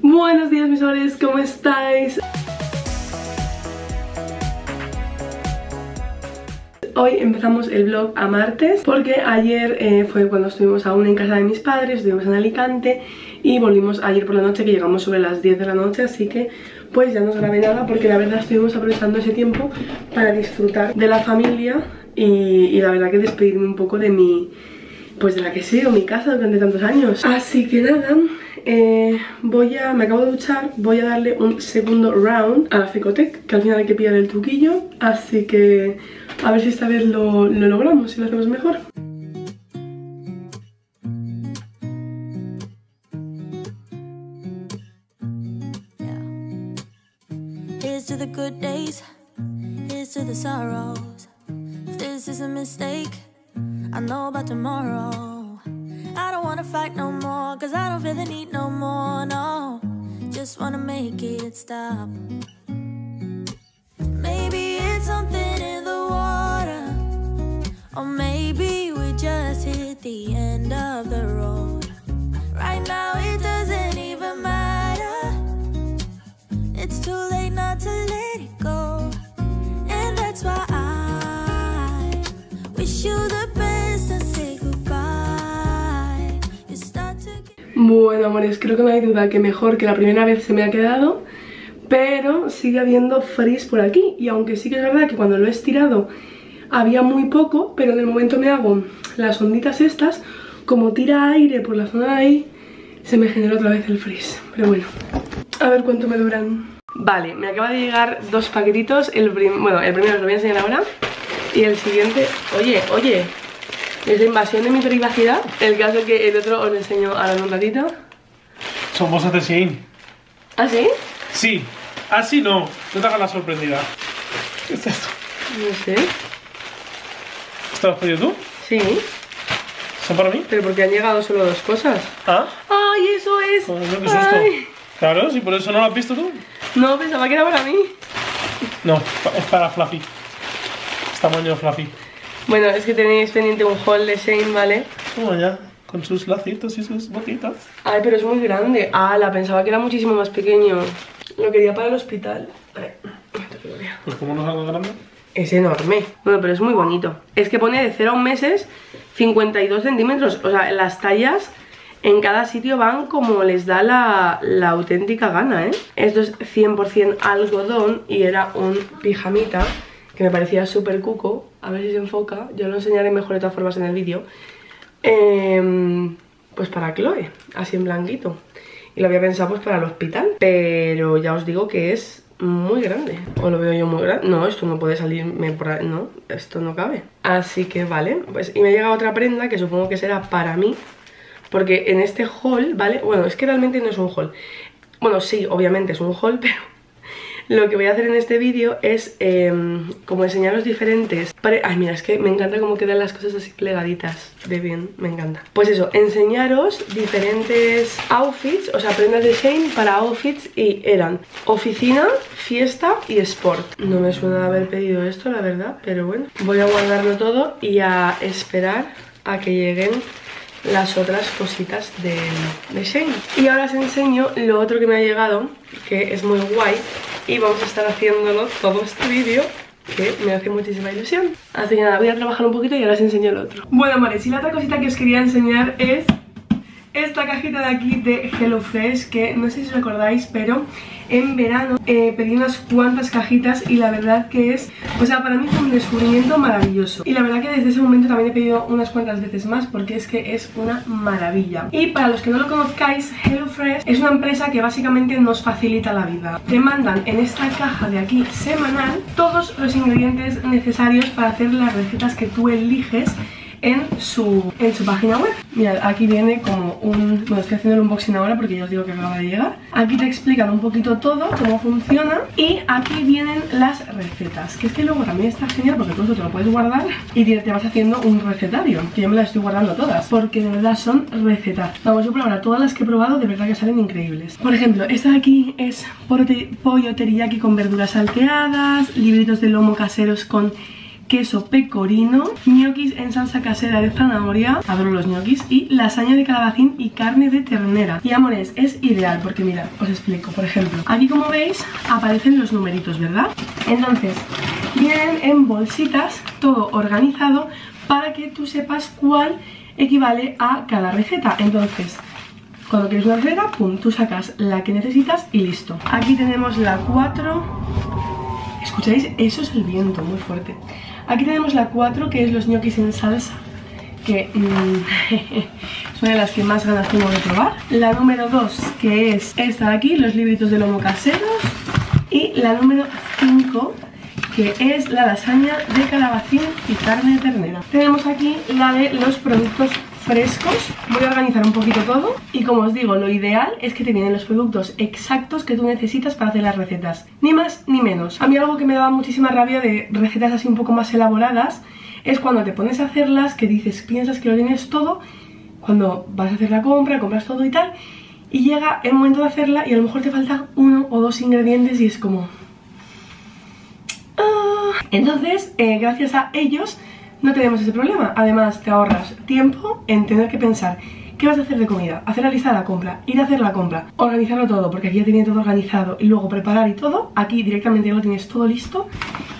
Buenos días mis amores, ¿cómo estáis? Hoy empezamos el vlog a martes porque ayer eh, fue cuando estuvimos aún en casa de mis padres, estuvimos en Alicante y volvimos ayer por la noche que llegamos sobre las 10 de la noche así que pues ya no grabé nada porque la verdad estuvimos aprovechando ese tiempo para disfrutar de la familia y, y la verdad que despedirme un poco de mi pues de la que he sido mi casa durante tantos años así que nada eh, voy a, me acabo de duchar, voy a darle un segundo round a la Ficotec, que al final hay que pillar el truquillo, así que a ver si esta vez lo, lo logramos y lo hacemos mejor. Here's I don't wanna fight no more, cause I don't feel the need no more, no. Just wanna make it stop. Maybe it's something in the water, or maybe we just hit the end of the road. Right now, it doesn't even matter. It's too late not to let it go. And that's why I wish you the Bueno amores, creo que no hay duda que mejor que la primera vez se me ha quedado Pero sigue habiendo frizz por aquí. Y aunque sí que es verdad que cuando lo he estirado había muy poco Pero en el momento me hago las onditas estas Como tira aire por la zona de ahí Se me genera otra vez el frizz. Pero bueno, a ver cuánto me duran. Vale, me acaba de llegar dos paquetitos. El Bueno, el primero os lo voy a enseñar ahora. Y el siguiente, oye, oye es de invasión de mi privacidad. El caso es que el otro os enseño ahora en un ratito. Son bolsas de Shein. ¿Ah, sí? Sí. Así no. No te hagas la sorprendida. ¿Qué es esto? No sé. ¿Esto lo has pedido tú? Sí. ¿Son para mí? Pero porque han llegado solo dos cosas. Ah. ¡Ay, eso es! Joder, qué susto. Ay. Claro, si por eso no lo has visto tú. No, pensaba que era para mí. No, es para Fluffy. Es tamaño Fluffy. Bueno, es que tenéis pendiente un haul de Shane, ¿vale? Toma ya. Con sus lacitos y sus botitas. Ay, pero es muy grande. Ah, la pensaba que era muchísimo más pequeño. Lo quería para el hospital. Lo vea. Pues como no salga grande. Es enorme. Bueno, pero es muy bonito. Es que pone de 0 a un meses 52 centímetros. O sea, las tallas en cada sitio van como les da la, la auténtica gana, ¿eh? Esto es 100% algodón y era un pijamita que me parecía súper cuco. A ver si se enfoca. Yo lo enseñaré mejor de todas formas en el vídeo. Em, pues para Chloe, así en blanquito. Y lo había pensado pues para el hospital. Pero ya os digo que es muy grande. O lo veo yo muy grande. No, esto no puede salirme por ahí. No, esto no cabe. Así que vale. Pues y me llega otra prenda que supongo que será para mí. Porque en este haul, ¿vale? Bueno, es que realmente no es un haul. Bueno, sí, obviamente es un haul, pero lo que voy a hacer en este vídeo es em, como enseñaros diferentes... Ay, mira, es que me encanta cómo quedan las cosas así plegaditas de bien, me encanta. Pues eso, enseñaros diferentes outfits, o sea, prendas de Shane para outfits y eran oficina, fiesta y sport. No me suena haber pedido esto, la verdad, pero bueno. Voy a guardarlo todo y a esperar a que lleguen las otras cositas de Shane. Y ahora os enseño lo otro que me ha llegado, que es muy guay, y vamos a estar haciéndolo todo este vídeo que me hace muchísima ilusión. Así que nada, voy a trabajar un poquito y ahora os enseño lo otro. Bueno, amores, y la otra cosita que os quería enseñar es esta cajita de aquí de HelloFresh que no sé si os recordáis pero en verano eh, pedí unas cuantas cajitas y la verdad que es o sea para mí fue un descubrimiento maravilloso. Y la verdad que desde ese momento también he pedido unas cuantas veces más porque es que es una maravilla. Y para los que no lo conozcáis HelloFresh es una empresa que básicamente nos facilita la vida. Te mandan en esta caja de aquí semanal todos los ingredientes necesarios para hacer las recetas que tú eliges en su, en su página web. Mirad, aquí viene como un... Bueno, estoy haciendo el unboxing ahora porque ya os digo que acaba de llegar. Aquí te explican un poquito todo, cómo funciona. Y aquí vienen las recetas. Que es que luego también está genial porque tú eso te lo puedes guardar y te vas haciendo un recetario. Que yo me las estoy guardando todas. Porque de verdad son recetas. Vamos, yo por ahora todas las que he probado de verdad que salen increíbles. Por ejemplo, esta de aquí es pollo teriyaki con verduras salteadas, libritos de lomo caseros con queso pecorino, ñoquis en salsa casera de zanahoria, adoro los ñoquis, y lasaña de calabacín y carne de ternera. Y amores, es ideal porque mirad, os explico, por ejemplo, aquí como veis aparecen los numeritos, ¿verdad? Entonces, vienen en bolsitas, todo organizado, para que tú sepas cuál equivale a cada receta. Entonces, cuando quieres una receta, pum, tú sacas la que necesitas y listo. Aquí tenemos la 4. ¿Escucháis? Eso es el viento, muy fuerte. Aquí tenemos la 4, que es los ñoquis en salsa, que mm, es de las que más ganas tengo de probar. La número 2, que es esta de aquí, los libritos de lomo caseros. Y la número 5, que es la lasaña de calabacín y carne de ternera. Tenemos aquí la de los productos frescos. Voy a organizar un poquito todo y como os digo, lo ideal es que te vienen los productos exactos que tú necesitas para hacer las recetas. Ni más ni menos. A mí algo que me daba muchísima rabia de recetas así un poco más elaboradas es cuando te pones a hacerlas, que dices, piensas que lo tienes todo, cuando vas a hacer la compra, compras todo y tal, y llega el momento de hacerla y a lo mejor te falta uno o dos ingredientes y es como... Ah. Entonces, eh, gracias a ellos no tenemos ese problema. Además, te ahorras tiempo en tener que pensar qué vas a hacer de comida, hacer la lista de la compra, ir a hacer la compra, organizarlo todo, porque aquí ya tiene todo organizado, y luego preparar y todo. Aquí directamente ya lo tienes todo listo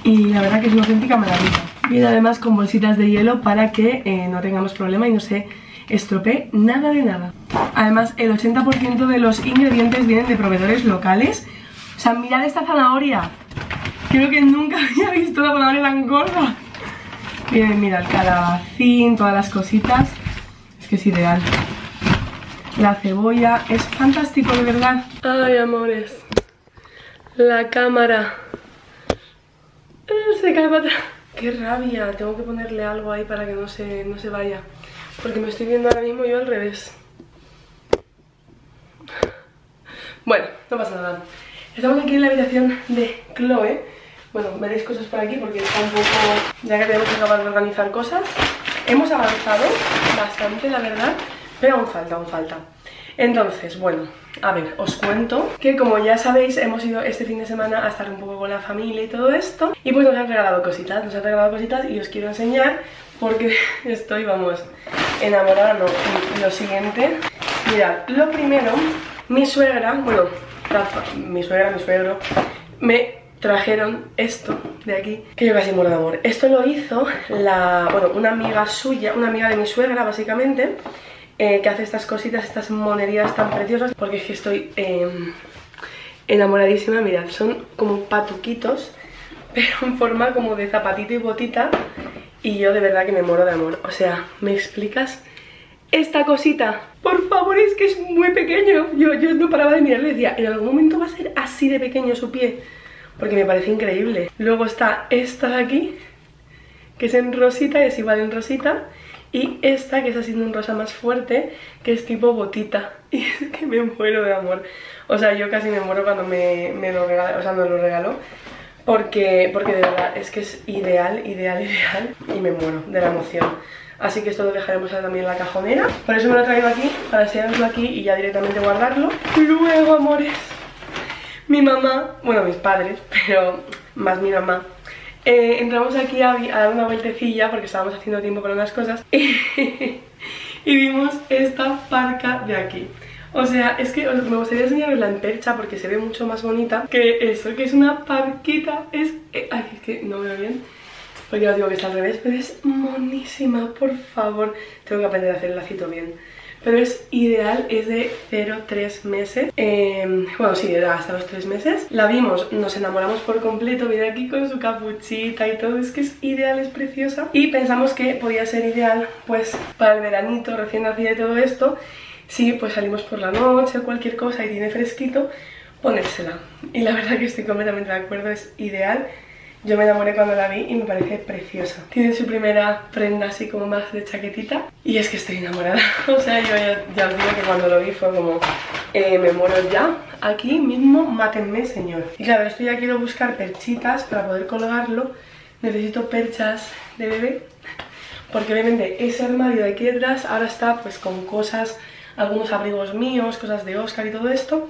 y la verdad que es una auténtica maravilla. Viene además con bolsitas de hielo para que eh, no tengamos problema y no se estropee nada de nada. Además, el 80% de los ingredientes vienen de proveedores locales. O sea, mirad esta zanahoria. Creo que nunca había visto una zanahoria tan gorda. Viene, mira, el calabacín, todas las cositas. Es que es ideal. La cebolla, es fantástico, de verdad. Ay, amores. La cámara. Ah, Se cae para atrás. Qué rabia, tengo que ponerle algo ahí para que no se, no se vaya. Porque me estoy viendo ahora mismo yo al revés. Bueno, no pasa nada. Estamos aquí en la habitación de Chloe. Bueno, veréis cosas por aquí porque está un poco... Ya que tenemos que acabar de organizar cosas. Hemos avanzado bastante, la verdad, pero aún falta, aún falta. Entonces, bueno, a ver, os cuento que como ya sabéis, hemos ido este fin de semana a estar un poco con la familia y todo esto. Y pues nos han regalado cositas, nos han regalado cositas y os quiero enseñar porque estoy, vamos, enamorada, no. Lo siguiente, mirad, lo primero, mi suegra, bueno, mi suegra, mi suegro, me trajeron esto de aquí, que yo casi muero de amor. Esto lo hizo la, bueno, una amiga suya, una amiga de mi suegra, básicamente, eh, que hace estas cositas, estas monerías tan preciosas, porque es que estoy eh, enamoradísima, mirad, son como patuquitos, pero en forma como de zapatito y botita, y yo de verdad que me muero de amor. O sea, ¿me explicas? Esta cosita, por favor, es que es muy pequeño. Yo, yo no paraba de mirarle y decía, en algún momento va a ser así de pequeño su pie porque me parece increíble. Luego está esta de aquí, que es en rosita, es igual en rosita, y esta que es así un rosa más fuerte, que es tipo botita. Y es que me muero de amor. O sea, yo casi me muero cuando me, me lo regaló, o sea, me lo regaló. Porque, porque de verdad es que es ideal, ideal, ideal. Y me muero de la emoción. Así que esto lo dejaremos también en la cajonera. Por eso me lo he traído aquí, para enseñaroslo aquí y ya directamente guardarlo. Luego, amores, mi mamá, bueno, mis padres, pero más mi mamá, eh, entramos aquí a, dar una vueltecilla porque estábamos haciendo tiempo con unas cosas y, y vimos esta parca de aquí. O sea, es que me gustaría enseñarosla en percha porque se ve mucho más bonita que eso, que es una parquita, es... Eh, ay, es que no veo bien porque os digo que está al revés, pero es monísima, por favor. Tengo que aprender a hacer el lacito bien pero es ideal, es de 0-3 meses. Eh, bueno sí, era hasta los 3 meses. La vimos, nos enamoramos por completo mira aquí con su capuchita y todo. Es que es ideal, es preciosa. Y pensamos que podía ser ideal pues para el veranito recién nacida y todo esto si pues salimos por la noche o cualquier cosa y tiene fresquito ponérsela. Y la verdad que estoy completamente de acuerdo, es ideal yo me enamoré cuando la vi y me parece preciosa. Tiene su primera prenda así como más de chaquetita y es que estoy enamorada. o sea, yo ya, os digo que cuando lo vi fue como, eh, me muero ya. Aquí mismo, mátenme, señor. Y claro, esto ya quiero buscar perchitas para poder colgarlo. Necesito perchas de bebé. Porque obviamente ese armario de aquí ahora está pues con cosas, algunos abrigos míos, cosas de Oscar y todo esto.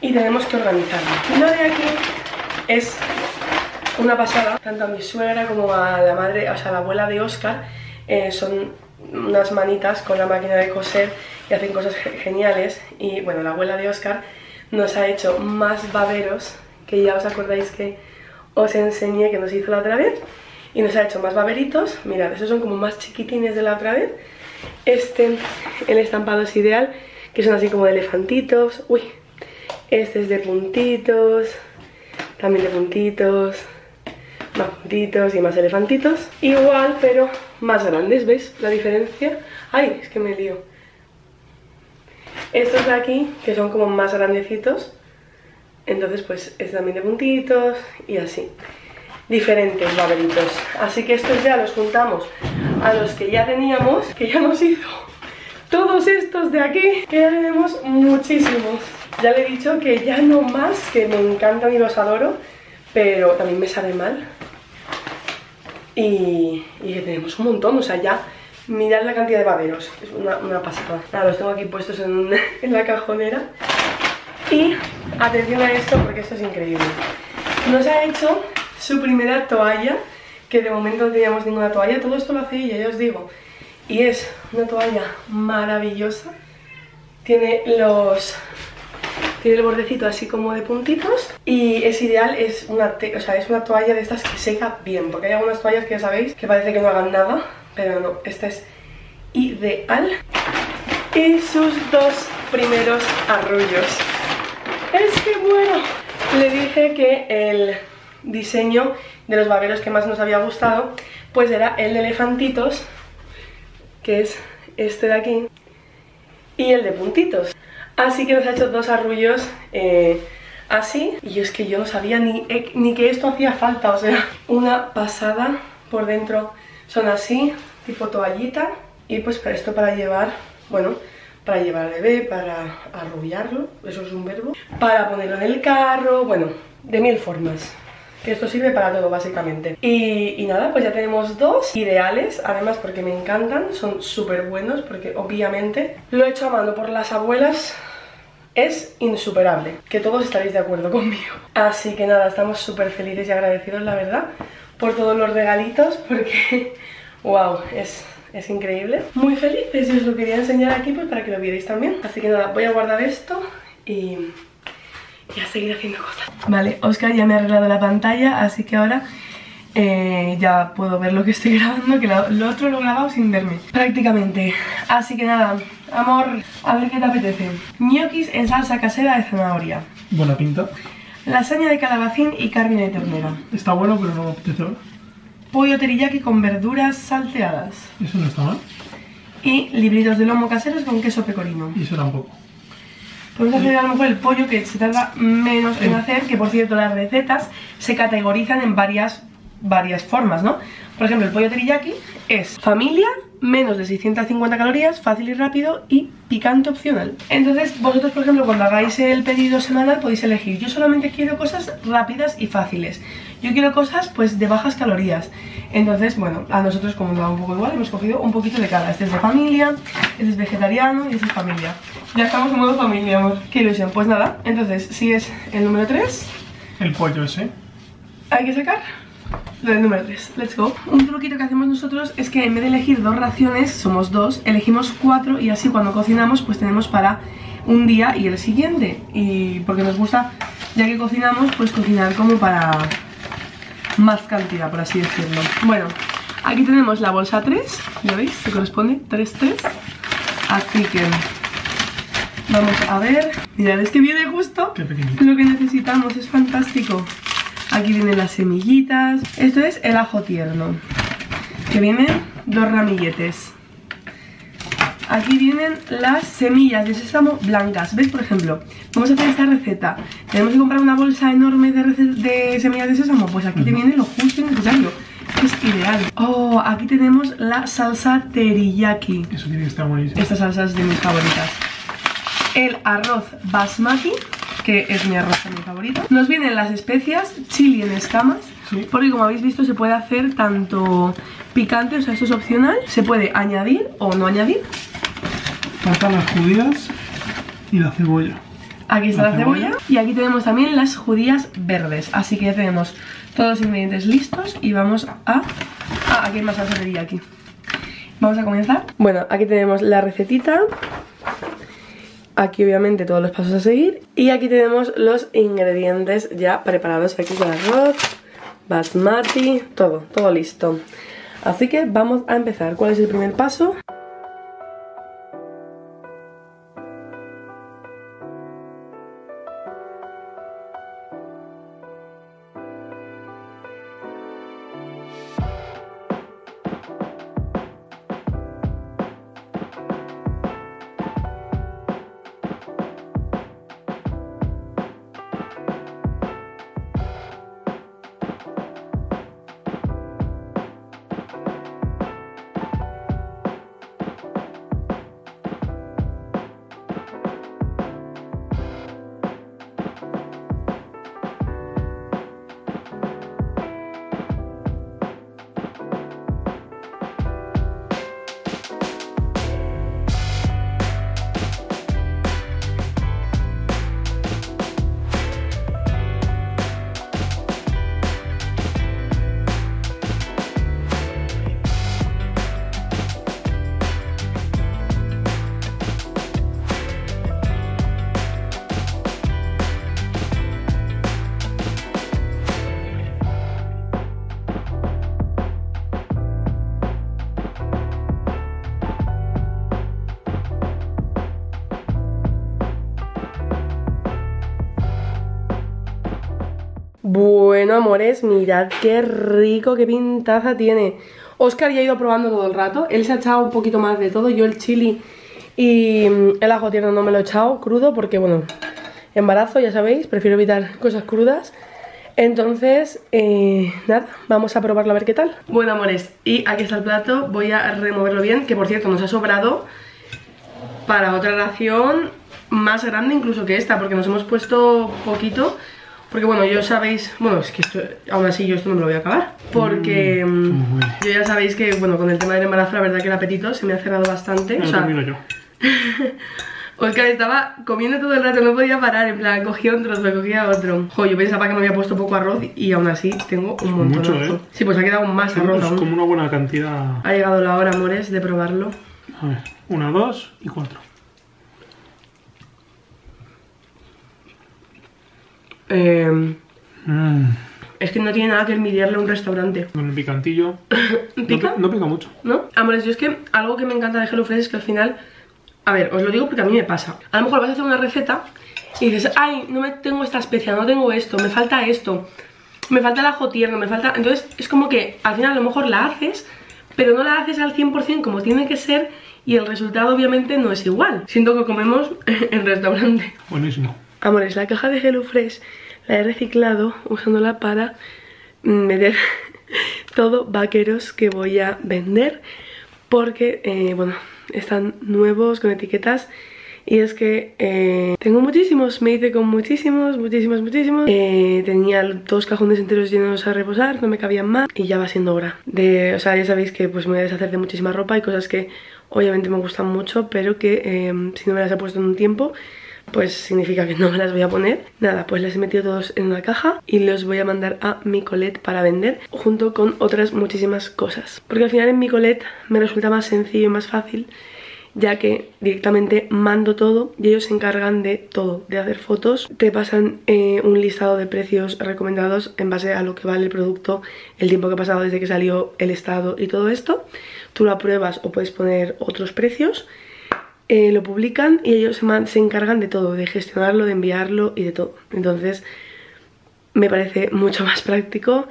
Y tenemos que organizarlo. Y lo de aquí es una pasada. Tanto a mi suegra como a la madre, o sea, a la abuela de Oscar, eh, son unas manitas con la máquina de coser y hacen cosas ge- geniales. Y bueno, la abuela de Oscar nos ha hecho más baberos, que ya os acordáis que os enseñé que nos hizo la otra vez. Y nos ha hecho más baberitos. Mirad, esos son como más chiquitines de la otra vez. Este, el estampado es ideal, que son así como de elefantitos. Uy, este es de puntitos, también de puntitos, más y más elefantitos. Igual, pero más grandes, ¿ves la diferencia? Ay, es que me lío. Estos de aquí, que son como más grandecitos, entonces pues este también de puntitos y así. Diferentes baberitos. Así que estos ya los juntamos a los que ya teníamos, que ya nos hizo todos estos de aquí, que ya tenemos muchísimos. Ya le he dicho que ya no más, que me encantan y los adoro, pero también me sale mal. Y, que tenemos un montón, o sea, ya mirad la cantidad de baberos, es una, una pasada. Nada, los tengo aquí puestos en, en la cajonera. Y atención a esto porque esto es increíble. Nos ha hecho su primera toalla, que de momento no teníamos ninguna toalla, todo esto lo hace ella, ya os digo. Y es una toalla maravillosa. Tiene los tiene el bordecito así como de puntitos y es ideal, es una, o sea, es una toalla de estas que seca bien, porque hay algunas toallas que ya sabéis que parece que no hagan nada, pero no, esta es ideal. Y sus dos primeros arrullos. Es que bueno, le dije que el diseño de los baberos que más nos había gustado, pues era el de elefantitos, que es este de aquí, y el de puntitos. Así que nos ha hecho dos arrullos eh, así. Y es que yo no sabía ni, eh, ni que esto hacía falta. O sea, una pasada por dentro. Son así, tipo toallita. Y pues para esto para llevar, bueno, para llevar al bebé, para arrullarlo, eso es un verbo. Para ponerlo en el carro, bueno, de mil formas. Esto sirve para todo básicamente. Y, y nada, pues ya tenemos dos ideales, además porque me encantan, son súper buenos porque obviamente lo he hecho a mano por las abuelas. Es insuperable, que todos estaréis de acuerdo conmigo. Así que nada, estamos súper felices y agradecidos, la verdad, por todos los regalitos, porque, wow, es, es increíble. Muy felices y os lo quería enseñar aquí pues para que lo vierais también. Así que nada, voy a guardar esto y, y a seguir haciendo cosas. Vale, Oscar ya me ha arreglado la pantalla, así que ahora eh, ya puedo ver lo que estoy grabando, que lo, lo otro lo he grabado sin verme, prácticamente. Así que nada, amor, a ver qué te apetece. Ñoquis en salsa casera de zanahoria, Buena pinta. lasaña de calabacín y carne de ternera, Está bueno, pero no me apetece ahora. pollo teriyaki con verduras salteadas Eso no está mal. y libritos de lomo caseros con queso pecorino. Y eso tampoco. Podemos hacer a lo mejor el pollo que se tarda menos en hacer, que por cierto las recetas se categorizan en varias, varias formas, ¿no? Por ejemplo, el pollo teriyaki es familia, menos de 650 calorías, fácil y rápido y picante opcional. Entonces vosotros, por ejemplo, cuando hagáis el pedido semanal podéis elegir, yo solamente quiero cosas rápidas y fáciles. Yo quiero cosas pues de bajas calorías. Entonces, bueno, a nosotros como nos da un poco igual, hemos cogido un poquito de cada. Este es de familia, este es vegetariano y este es familia. Ya estamos en modo familia, amor. Qué ilusión. Pues nada, entonces, si es el número 3, El pollo ese. hay que sacar lo del número 3. Let's go. Un truquito que hacemos nosotros es que en vez de elegir dos raciones, somos dos, elegimos cuatro y así cuando cocinamos pues tenemos para un día y el siguiente. Y porque nos gusta, ya que cocinamos, pues cocinar como para más cantidad, por así decirlo. Bueno, aquí tenemos la bolsa 3, ¿ya veis? Se corresponde 3-3. Así que vamos a ver. Mirad, es que viene justo Qué lo que necesitamos, es fantástico. Aquí vienen las semillitas. Esto es el ajo tierno. Que vienen dos ramilletes. Aquí vienen las semillas de sésamo blancas. ¿Ves? Por ejemplo, vamos a hacer esta receta. Tenemos que comprar una bolsa enorme de, semillas de sésamo. Pues aquí te viene lo justo y necesario. Es ideal. Oh, aquí tenemos la salsa teriyaki. Eso tiene que estar buenísimo. Esta salsa es de mis favoritas. El arroz basmati, que es mi arroz también favorito. Nos vienen las especias, chili en escamas. Sí. Porque como habéis visto se puede hacer tanto picante, o sea, esto es opcional. Se puede añadir o no añadir. Faltan las judías y la cebolla. Aquí está La la cebolla. Y aquí tenemos también las judías verdes. Así que ya tenemos todos los ingredientes listos y vamos a... Ah, aquí hay más salsería aquí. Vamos a comenzar. Bueno, aquí tenemos la recetita. Aquí obviamente todos los pasos a seguir. Y aquí tenemos los ingredientes ya preparados. Aquí con arroz, basmati, todo, todo listo. Así que vamos a empezar. ¿Cuál es el primer paso? Bueno, amores, mirad qué rico, qué pintaza tiene. Oscar ya ha ido probando todo el rato. Él se ha echado un poquito más de todo. Yo el chili y mm, el ajo tierno no me lo he echado crudo porque, bueno, embarazo, ya sabéis, prefiero evitar cosas crudas. Entonces, eh, nada, vamos a probarlo a ver qué tal. Bueno, amores, y aquí está el plato. Voy a removerlo bien, que por cierto nos ha sobrado para otra ración más grande incluso que esta, porque nos hemos puesto poquito. Porque bueno, yo sabéis, bueno, es que esto, aún así yo esto no me lo voy a acabar. Porque mm, bien. yo ya sabéis que, bueno, con el tema del embarazo, la verdad que el apetito se me ha cerrado bastante. O sea, yo. Oscar estaba comiendo todo el rato, no podía parar, en plan, cogía un trozo, cogía otro. Jo, yo pensaba que me había puesto poco arroz y aún así tengo un montón Mucho, ¿eh? Sí, pues ha quedado más arroz Es aún. como una buena cantidad. Ha llegado la hora, amores, de probarlo. A ver, una, dos y cuatro. Eh, Mmm, es que no tiene nada que envidiarle a un restaurante. con el picantillo. No, ¿Pica? pi- no pica mucho. ¿No? Amores, yo es que algo que me encanta de HelloFresh es que al final... A ver, os lo digo porque a mí me pasa. A lo mejor vas a hacer una receta y dices, ay, no me tengo esta especia, no tengo esto, me falta esto, me falta el ajo tierno, me falta... Entonces es como que al final a lo mejor la haces, pero no la haces al 100% como tiene que ser y el resultado obviamente no es igual. Siento que comemos en restaurante. Buenísimo. Amores, la caja de HelloFresh la he reciclado usándola para meter todo vaqueros que voy a vender porque, eh, bueno, están nuevos con etiquetas y es que eh, tengo muchísimos, me hice con muchísimos, muchísimos, muchísimos. Eh, Tenía dos cajones enteros llenos a reposar, no me cabían más y ya va siendo hora de, O sea, ya sabéis que pues me voy a deshacer de muchísima ropa y cosas que obviamente me gustan mucho pero que si no me las he puesto en un tiempo pues significa que no me las voy a poner. Nada, pues les he metido todos en una caja y los voy a mandar a Micolet para vender junto con otras muchísimas cosas. Porque al final en Micolet me resulta más sencillo y más fácil ya que directamente mando todo y ellos se encargan de todo, de hacer fotos, te pasan eh, un listado de precios recomendados en base a lo que vale el producto, el tiempo que ha pasado desde que salió el estado y todo esto, tú lo apruebas o puedes poner otros precios eh, lo publican y ellos se, encargan de todo, de gestionarlo, de enviarlo y de todo. Entonces me parece mucho más práctico,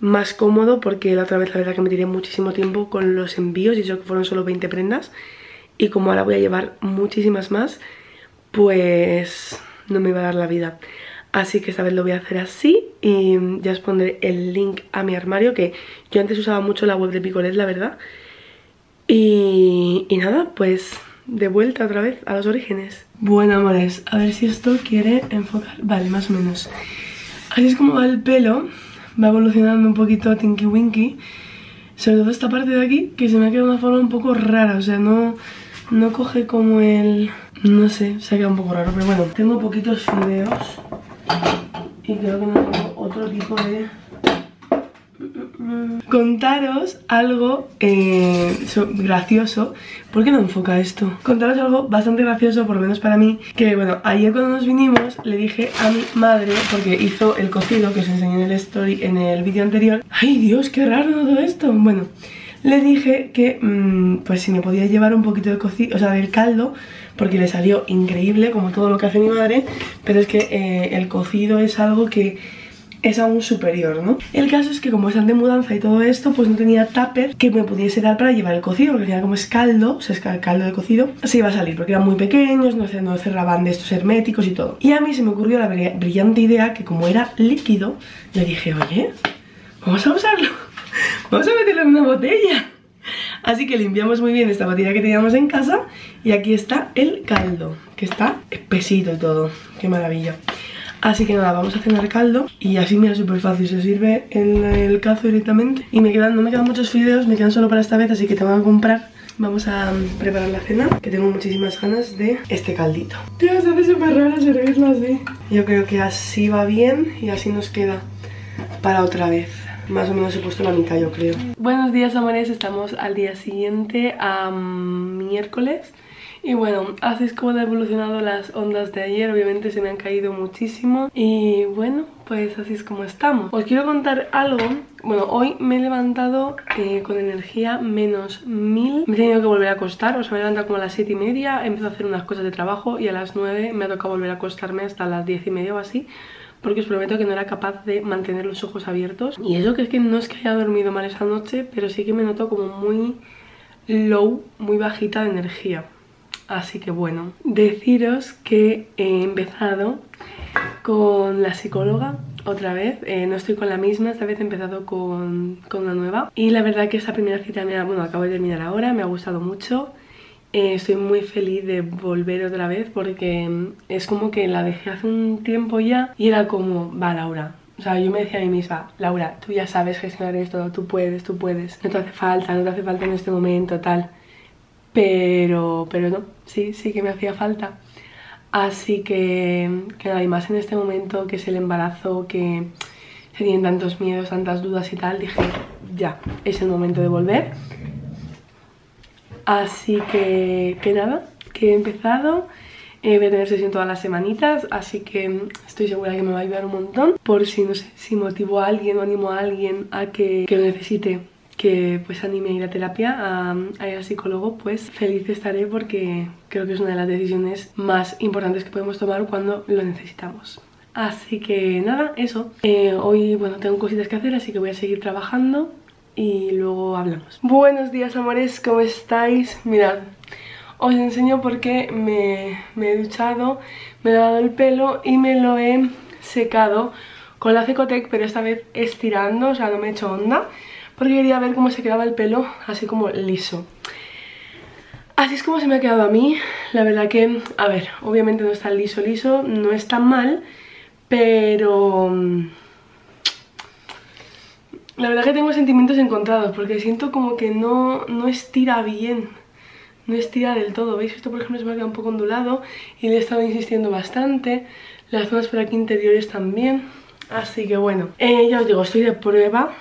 más cómodo porque la otra vez la verdad que me tiré muchísimo tiempo con los envíos y eso que fueron solo 20 prendas y como ahora voy a llevar muchísimas más, pues no me iba a dar la vida. Así que esta vez lo voy a hacer así y ya os pondré el link a mi armario que yo antes usaba mucho la web de Picolet, la verdad. Y nada, pues de vuelta otra vez a los orígenes. Bueno, amores, a ver si esto quiere enfocar. Vale, más o menos. Así es como va el pelo. Va evolucionando un poquito tinky winky. Sobre todo esta parte de aquí, que se me ha quedado una forma un poco rara. O sea, no, no coge como el... No sé, se ha quedado un poco raro, pero bueno, tengo poquitos fideos y creo que no tengo otro tipo de... Contaros algo eh, so- gracioso. ¿Por qué no enfoca esto? Contaros algo bastante gracioso, por lo menos para mí. Que bueno, ayer cuando nos vinimos le dije a mi madre, porque hizo el cocido que os enseñé en el story en el vídeo anterior. ¡Ay Dios, qué raro todo esto! Bueno, le dije que mm, pues si me podía llevar un poquito de cocido, o sea, del caldo, porque le salió increíble, como todo lo que hace mi madre, pero es que eh, el cocido es algo que es aún superior, ¿no? El caso es que como están de mudanza y todo esto, pues no tenía tupper que me pudiese dar para llevar el cocido, porque al como es caldo, o sea, es cal- caldo de cocido, se iba a salir, porque eran muy pequeños, no, ce- no cerraban de estos herméticos y todo. Y a mí se me ocurrió la bri- brillante idea que como era líquido, le dije, oye, vamos a usarlo, vamos a meterlo en una botella. Así que limpiamos muy bien esta botella que teníamos en casa y aquí está el caldo, que está espesito y todo. Qué maravilla. Así que nada, vamos a cenar caldo y así mira súper fácil, se sirve en el cazo directamente y me quedan, no me quedan muchos fideos, me quedan solo para esta vez, así que tengo que comprar. Vamos a mm, preparar la cena, que tengo muchísimas ganas de este caldito. Tío, se hace súper raro servirlo así. Yo creo que así va bien y así nos queda para otra vez. Más o menos he puesto la mitad, yo creo. Buenos días, amores. Estamos al día siguiente, a mm, miércoles. Y bueno, así es como han evolucionado las ondas de ayer. Obviamente se me han caído muchísimo. Y bueno, pues así es como estamos. Os quiero contar algo. Bueno, hoy me he levantado eh, con energía menos mil. Me he tenido que volver a acostar. O sea, me he levantado como a las 7 y media. He a hacer unas cosas de trabajo. Y a las 9 me ha tocado volver a acostarme hasta las 10 y media o así porque os prometo que no era capaz de mantener los ojos abiertos. Y eso que es que no es que haya dormido mal esa noche, pero sí que me noto como muy low, muy bajita de energía. Así que bueno, deciros que he empezado con la psicóloga otra vez. Eh, no estoy con la misma, esta vez he empezado con, con una nueva. Y la verdad que esta primera cita me ha, bueno, acabo de terminar ahora, me ha gustado mucho. Eh, estoy muy feliz de volver otra vez porque mm, es como que la dejé hace un tiempo ya y era como, va Laura. O sea, yo me decía a mí misma, Laura, tú ya sabes gestionar esto, tú puedes, tú puedes, no te hace falta, no te hace falta en este momento, tal. Pero, pero no, sí, sí que me hacía falta. Así que, nada, y más en este momento que es el embarazo, que se tienen tantos miedos, tantas dudas y tal, dije, ya, es el momento de volver. Así que, que nada, que he empezado. Eh, voy a tener sesión todas las semanitas, así que estoy segura que me va a ayudar un montón. Por si, no sé, si motivo a alguien o animo a alguien a que lo necesite, que pues anime a ir a terapia, a, ir al psicólogo, pues feliz estaré porque creo que es una de las decisiones más importantes que podemos tomar cuando lo necesitamos. Así que nada, eso. Eh, hoy, bueno, tengo cositas que hacer, así que voy a seguir trabajando y luego hablamos. Buenos días, amores, ¿cómo estáis? Mirad, os enseño por qué me, me he duchado, me he lavado el pelo y me lo he secado con la Cecotec, pero esta vez estirando, o sea, no me he hecho onda, porque quería ver cómo se quedaba el pelo así como liso. Así es como se me ha quedado a mí, la verdad que, a ver, obviamente no está liso liso, no está mal, pero... mm, La verdad que tengo sentimientos encontrados, porque siento como que no, no estira bien, no estira del todo, ¿veis? Esto por ejemplo se me ha quedado un poco ondulado y le he estado insistiendo bastante, las zonas por aquí interiores también, así que bueno, eh, ya os digo, estoy de prueba,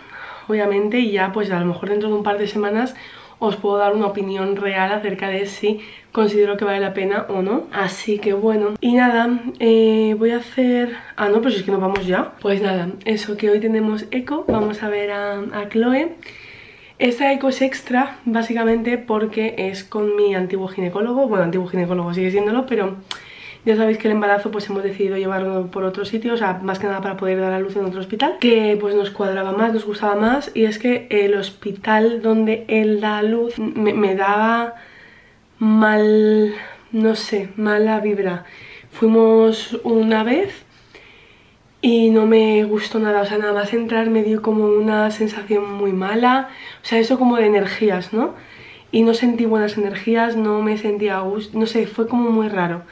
obviamente, y ya pues a lo mejor dentro de un par de semanas os puedo dar una opinión real acerca de si considero que vale la pena o no. Así que bueno, y nada, eh, voy a hacer... Ah, no, si es que nos vamos ya. Pues nada, eso que hoy tenemos eco, vamos a ver a, a Chloe. Esta eco es extra, básicamente porque es con mi antiguo ginecólogo. Bueno, antiguo ginecólogo sigue siéndolo, pero ya sabéis que el embarazo pues hemos decidido llevarlo por otro sitio, o sea, más que nada para poder dar a luz en otro hospital, que pues nos cuadraba más, nos gustaba más, y es que el hospital donde él da a luz me, me daba mal, no sé, mala vibra. Fuimos una vez y no me gustó nada, o sea, nada más entrar me dio como una sensación muy mala, o sea, eso como de energías, ¿no? Y no sentí buenas energías, no me sentía a gusto, no sé, fue como muy raro.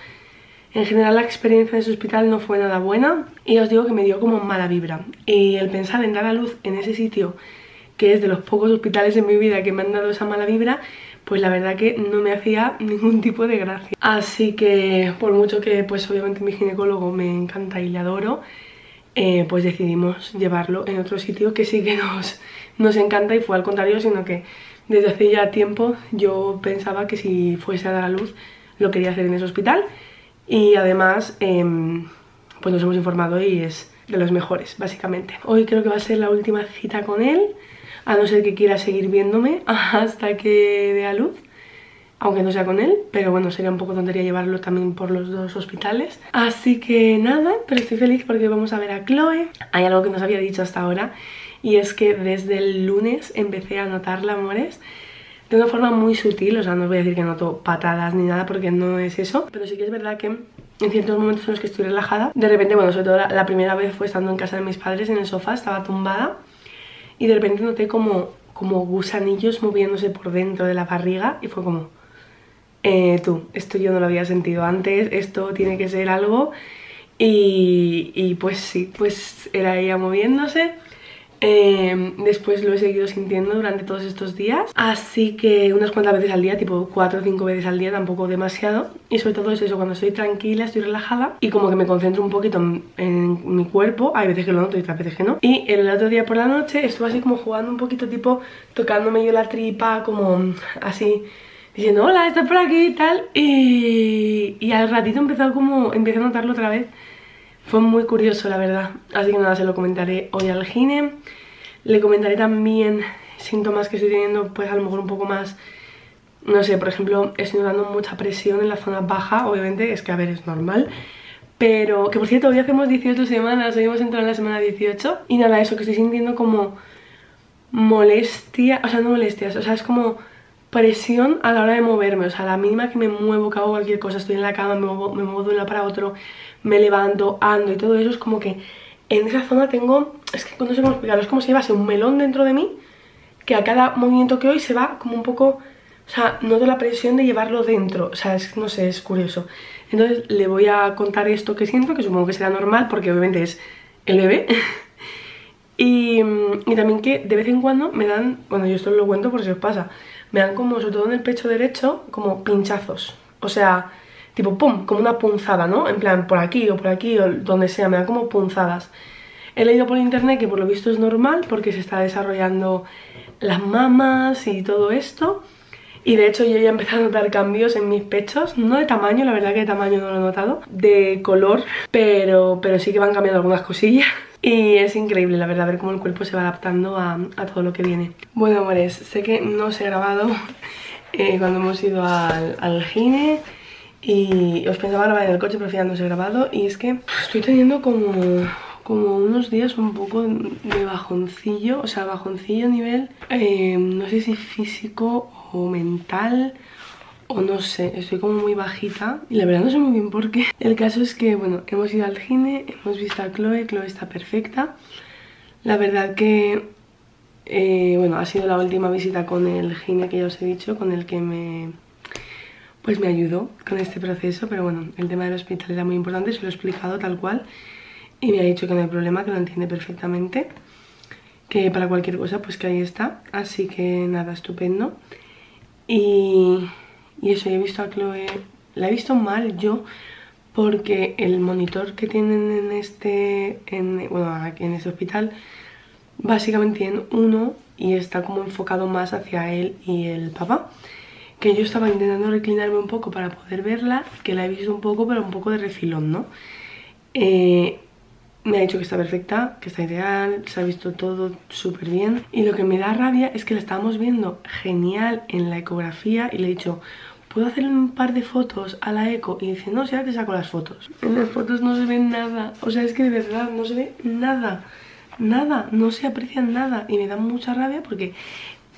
En general la experiencia de ese hospital no fue nada buena y os digo que me dio como mala vibra. Y el pensar en dar a luz en ese sitio, que es de los pocos hospitales en mi vida que me han dado esa mala vibra, pues la verdad que no me hacía ningún tipo de gracia. Así que por mucho que pues obviamente mi ginecólogo me encanta y le adoro, eh, pues decidimos llevarlo en otro sitio que sí que nos, nos encanta y fue al contrario, sino que desde hace ya tiempo yo pensaba que si fuese a dar a luz lo quería hacer en ese hospital y además em, pues nos hemos informado y es de los mejores básicamente. Hoy creo que va a ser la última cita con él a no ser que quiera seguir viéndome hasta que dé a luz aunque no sea con él, pero bueno, sería un poco tontería llevarlo también por los dos hospitales. Así que nada, pero estoy feliz porque vamos a ver a Chloe. Hay algo que nos había dicho hasta ahora y es que desde el lunes empecé a notarla, amores, de una forma muy sutil, o sea, no os voy a decir que noto patadas ni nada porque no es eso, pero sí que es verdad que en ciertos momentos en los que estoy relajada, de repente, bueno, sobre todo la, primera vez fue estando en casa de mis padres en el sofá, estaba tumbada y de repente noté como, como gusanillos moviéndose por dentro de la barriga y fue como, eh, tú, esto yo no lo había sentido antes, esto tiene que ser algo y, y pues sí, pues era ella moviéndose eh, después lo he seguido sintiendo durante todos estos días Así que unas cuantas veces al día, tipo 4 o 5 veces al día, tampoco demasiado. Y sobre todo es eso, cuando estoy tranquila, estoy relajada Y como que me concentro un poquito en, en mi cuerpo Hay veces que lo noto y otras veces que no. Y el otro día por la noche estuve así como jugando un poquito tipo Tocándome yo la tripa, como así Diciendo, hola, estás por aquí y tal. Y, y al ratito empezó como, empecé a notarlo otra vez fue muy curioso, la verdad. Así que nada, se lo comentaré hoy al gine. Le comentaré también síntomas que estoy teniendo, pues a lo mejor un poco más... No sé, por ejemplo, estoy notando mucha presión en la zona baja, obviamente, es que a ver, es normal. Pero, que por cierto, hoy hacemos 18 semanas, hoy hemos entrado en la semana 18. Y nada, eso, que estoy sintiendo como molestia, o sea, no molestias, o sea, es como presión a la hora de moverme, o sea, la mínima que me muevo, que hago cualquier cosa, estoy en la cama, me muevo, me muevo de un lado para otro, me levanto, ando y todo eso, es como que en esa zona tengo, es que no sé cómo explicarlo, es como si llevase un melón dentro de mí, que a cada movimiento que hoy se va como un poco, o sea, noto la presión de llevarlo dentro, o sea, es, no sé, es curioso. Entonces le voy a contar esto que siento, que supongo que será normal, porque obviamente es el bebé. y, y también que de vez en cuando me dan, bueno, yo esto lo cuento por si os pasa, me dan como, sobre todo en el pecho derecho, como pinchazos. O sea, tipo pum, como una punzada, ¿no? En plan, por aquí o por aquí o donde sea, me dan como punzadas. He leído por internet que por lo visto es normal porque se está desarrollando las mamas y todo esto. Y de hecho yo ya he empezado a notar cambios en mis pechos, no de tamaño, la verdad que de tamaño no lo he notado, de color, pero, pero sí que van cambiando algunas cosillas. Y es increíble, la verdad, ver cómo el cuerpo se va adaptando a, todo lo que viene. Bueno, amores, sé que no os he grabado eh, cuando hemos ido al, al gine y os pensaba grabar en el coche, pero al final no os he grabado. Y es que estoy teniendo como como unos días un poco de bajoncillo, o sea, bajoncillo a nivel, eh, no sé si físico o mental, o no sé, estoy como muy bajita y la verdad no sé muy bien por qué. El caso es que, bueno, hemos ido al cine, hemos visto a Chloe, Chloe está perfecta. La verdad que, eh, bueno, ha sido la última visita con el gine que ya os he dicho, con el que me, pues me ayudó con este proceso, pero bueno, el tema del hospital era muy importante, se lo he explicado tal cual y me ha dicho que no hay problema, que lo entiende perfectamente, que para cualquier cosa pues que ahí está, así que nada, estupendo. Y y eso, he visto a Chloe, la he visto mal yo porque el monitor que tienen en este, en, bueno, aquí en este hospital, básicamente tienen uno y está como enfocado más hacia él y el papá. Que yo estaba intentando reclinarme un poco para poder verla, que la he visto un poco, pero un poco de refilón, ¿no? Eh, me ha dicho que está perfecta, que está ideal, se ha visto todo súper bien. Y lo que me da rabia es que la estábamos viendo genial en la ecografía y le he dicho, ¿puedo hacer un par de fotos a la eco? Y dice, no, si ahora te saco las fotos. En las fotos no se ve nada, o sea, es que de verdad no se ve nada, nada, no se aprecia nada. Y me da mucha rabia porque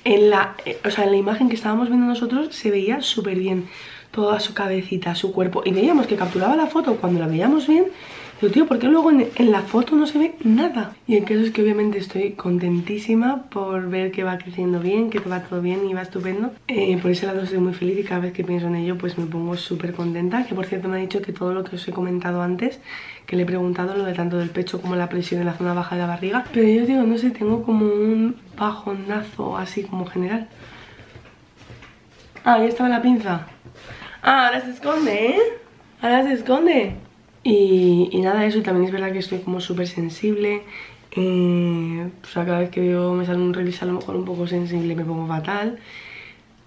en la, eh, o sea, en la imagen que estábamos viendo nosotros se veía súper bien toda su cabecita, su cuerpo. Y veíamos que capturaba la foto cuando la veíamos bien Digo, tío, ¿por qué luego en, la foto no se ve nada? Y el caso es que obviamente estoy contentísima por ver que va creciendo bien, que va todo bien y va estupendo. Eh, por ese lado estoy muy feliz y cada vez que pienso en ello pues me pongo súper contenta. Que por cierto me ha dicho que todo lo que os he comentado antes, que le he preguntado lo de tanto del pecho como la presión en la zona baja de la barriga. Pero yo digo, no sé, tengo como un bajonazo así como general. Ah, ahí estaba la pinza. Ah, ahora se esconde, ¿eh? Ahora se esconde. Y, y nada, eso. Y también es verdad que estoy como súper sensible. Eh, o sea, cada vez que veo me sale un release a lo mejor un poco sensible me pongo fatal.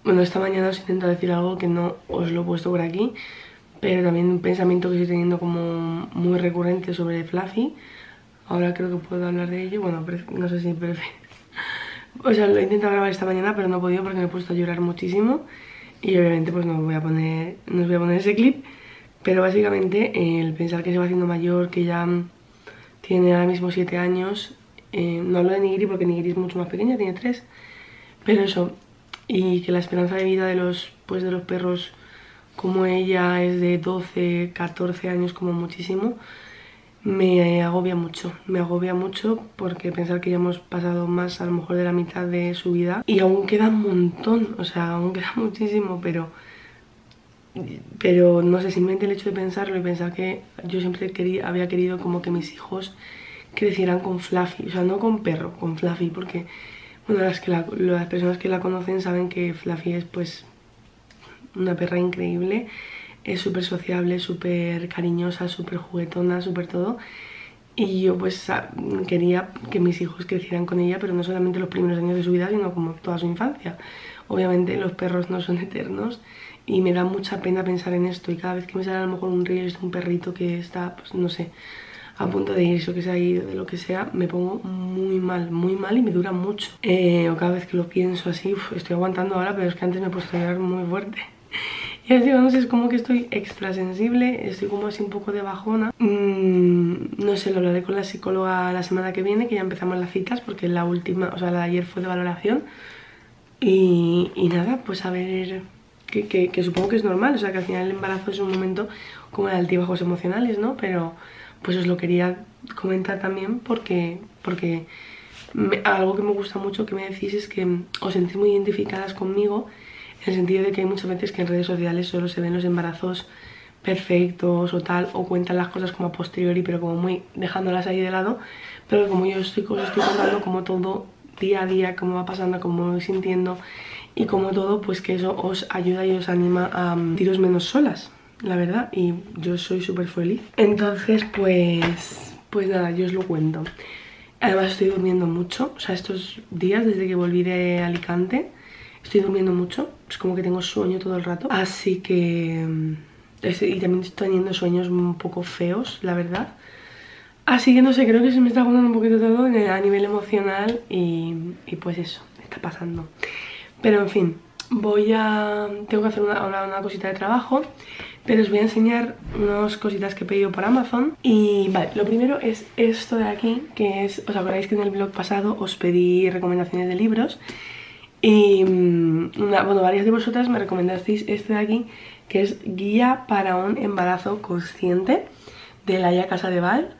Bueno, esta mañana os intento decir algo que no os lo he puesto por aquí. Pero también un pensamiento que estoy teniendo como muy recurrente sobre Fluffy. Ahora creo que puedo hablar de ello. Bueno, no sé si prefiero. O sea, lo he intentado grabar esta mañana, pero no he podido porque me he puesto a llorar muchísimo. Y obviamente pues no voy a poner, no os voy a poner ese clip. Pero básicamente el pensar que se va haciendo mayor, que ya tiene ahora mismo 7 años. Eh, no hablo de Nigiri porque Nigiri es mucho más pequeña, tiene 3. Pero eso, y que la esperanza de vida de los, pues, de los perros como ella es de 12, 14 años como muchísimo, me agobia mucho, me agobia mucho porque pensar que ya hemos pasado más a lo mejor de la mitad de su vida y aún queda un montón, o sea, aún queda muchísimo, pero pero no sé, simplemente el hecho de pensarlo y pensar que yo siempre quería, había querido como que mis hijos crecieran con Fluffy, o sea, no con perro, con Fluffy, porque bueno, las, que las personas que la conocen saben que Fluffy es pues una perra increíble, es súper sociable, súper cariñosa, súper juguetona, súper todo. Y yo pues quería que mis hijos crecieran con ella, pero no solamente los primeros años de su vida, sino como toda su infancia. Obviamente los perros no son eternos y me da mucha pena pensar en esto y cada vez que me sale a lo mejor un río de un perrito que está, pues no sé, a punto de irse o que se ha ido, de lo que sea, me pongo muy mal, muy mal y me dura mucho. Eh, o cada vez que lo pienso así, estoy aguantando ahora, pero es que antes me he puesto a llorar muy fuerte. Y así, sé, es como que estoy extra sensible, estoy como así un poco de bajona. Mm, no sé, lo hablaré con la psicóloga la semana que viene, que ya empezamos las citas, porque la última, o sea, la de ayer fue de valoración. Y, y nada, pues a ver que, supongo que es normal, o sea que al final el embarazo es un momento como de altibajos emocionales, ¿no? Pero pues os lo quería comentar también porque, porque algo que me gusta mucho que me decís es que os sentís muy identificadas conmigo en el sentido de que hay muchas veces que en redes sociales solo se ven los embarazos perfectos o tal, o cuentan las cosas como a posteriori, pero como muy dejándolas ahí de lado, pero como yo estoy, os estoy contando como todo día a día, cómo va pasando, cómo voy sintiendo y como todo, pues que eso os ayuda y os anima a tiros menos solas, la verdad, y yo soy súper feliz. Entonces, pues, pues nada, yo os lo cuento. Además estoy durmiendo mucho, o sea, estos días desde que volví de Alicante, estoy durmiendo mucho, es como que tengo sueño todo el rato, así que... Mm, y también estoy teniendo sueños un poco feos, la verdad. Así que no sé, creo que se me está juntando un poquito todo a nivel emocional y, y pues eso, está pasando. Pero en fin, voy a... tengo que hacer una, una cosita de trabajo pero os voy a enseñar unas cositas que he pedido por Amazon. Y vale, lo primero es esto de aquí que es, os acordáis que en el blog pasado os pedí recomendaciones de libros y mm, bueno, varias de vosotras me recomendasteis este de aquí que es Guía para un embarazo consciente de Laia Val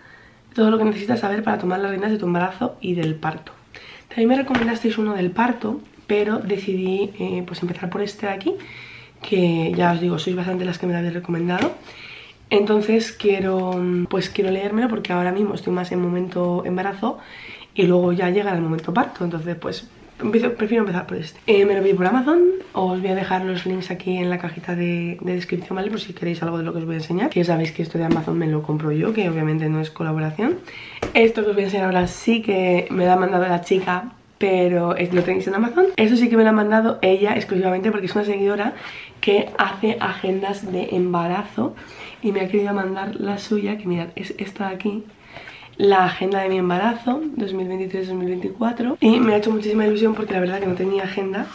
todo lo que necesitas saber para tomar las riendas de tu embarazo y del parto. También me recomendasteis uno del parto pero decidí eh, pues empezar por este de aquí, que ya os digo, sois bastante las que me lo habéis recomendado. Entonces quiero, pues quiero leérmelo porque ahora mismo estoy más en momento embarazo y luego ya llega el momento parto, entonces pues prefiero empezar por este. Eh, me lo vi por Amazon, os voy a dejar los links aquí en la cajita de, de, descripción, ¿vale? Por si queréis algo de lo que os voy a enseñar. Que sabéis que esto de Amazon me lo compro yo, que obviamente no es colaboración. Esto que os voy a enseñar ahora sí que me lo ha mandado la chica pero lo tenéis en Amazon. Eso sí que me lo ha mandado ella exclusivamente porque es una seguidora que hace agendas de embarazo y me ha querido mandar la suya, que mirad, es esta de aquí, la agenda de mi embarazo 2023-2024 y me ha hecho muchísima ilusión porque la verdad que no tenía agenda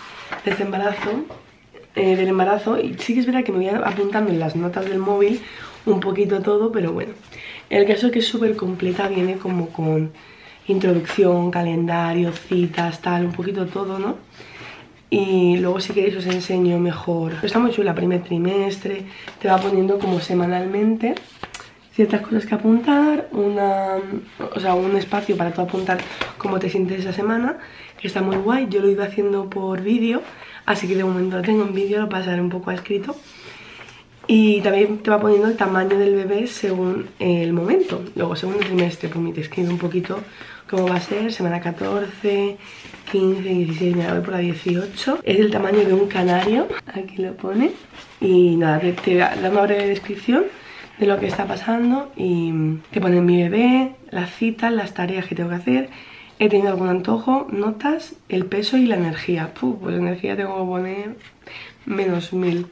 de este embarazo eh, del embarazo. Y sí que es verdad que me voy apuntando en las notas del móvil un poquito todo, pero bueno. El caso es que es súper completa, viene como con introducción, calendario, citas, tal, un poquito todo, ¿no? Y luego si queréis os enseño mejor. Está muy chula, primer trimestre, te va poniendo como semanalmente ciertas cosas que apuntar, una, o sea, un espacio para tú apuntar cómo te sientes esa semana, que está muy guay. Yo lo ido haciendo por vídeo, así que de momento lo tengo en vídeo, lo pasaré un poco a escrito. Y también te va poniendo el tamaño del bebé según el momento. Luego, según el trimestre, pues me te escribe un poquito cómo va a ser, semana 14, 15, 16, me voy por la 18. Es el tamaño de un canario, aquí lo pone. Y nada, te, te da una breve descripción de lo que está pasando y te pone mi bebé, las citas, las tareas que tengo que hacer. He tenido algún antojo, notas, el peso y la energía. Puh, pues energía tengo que poner menos mil.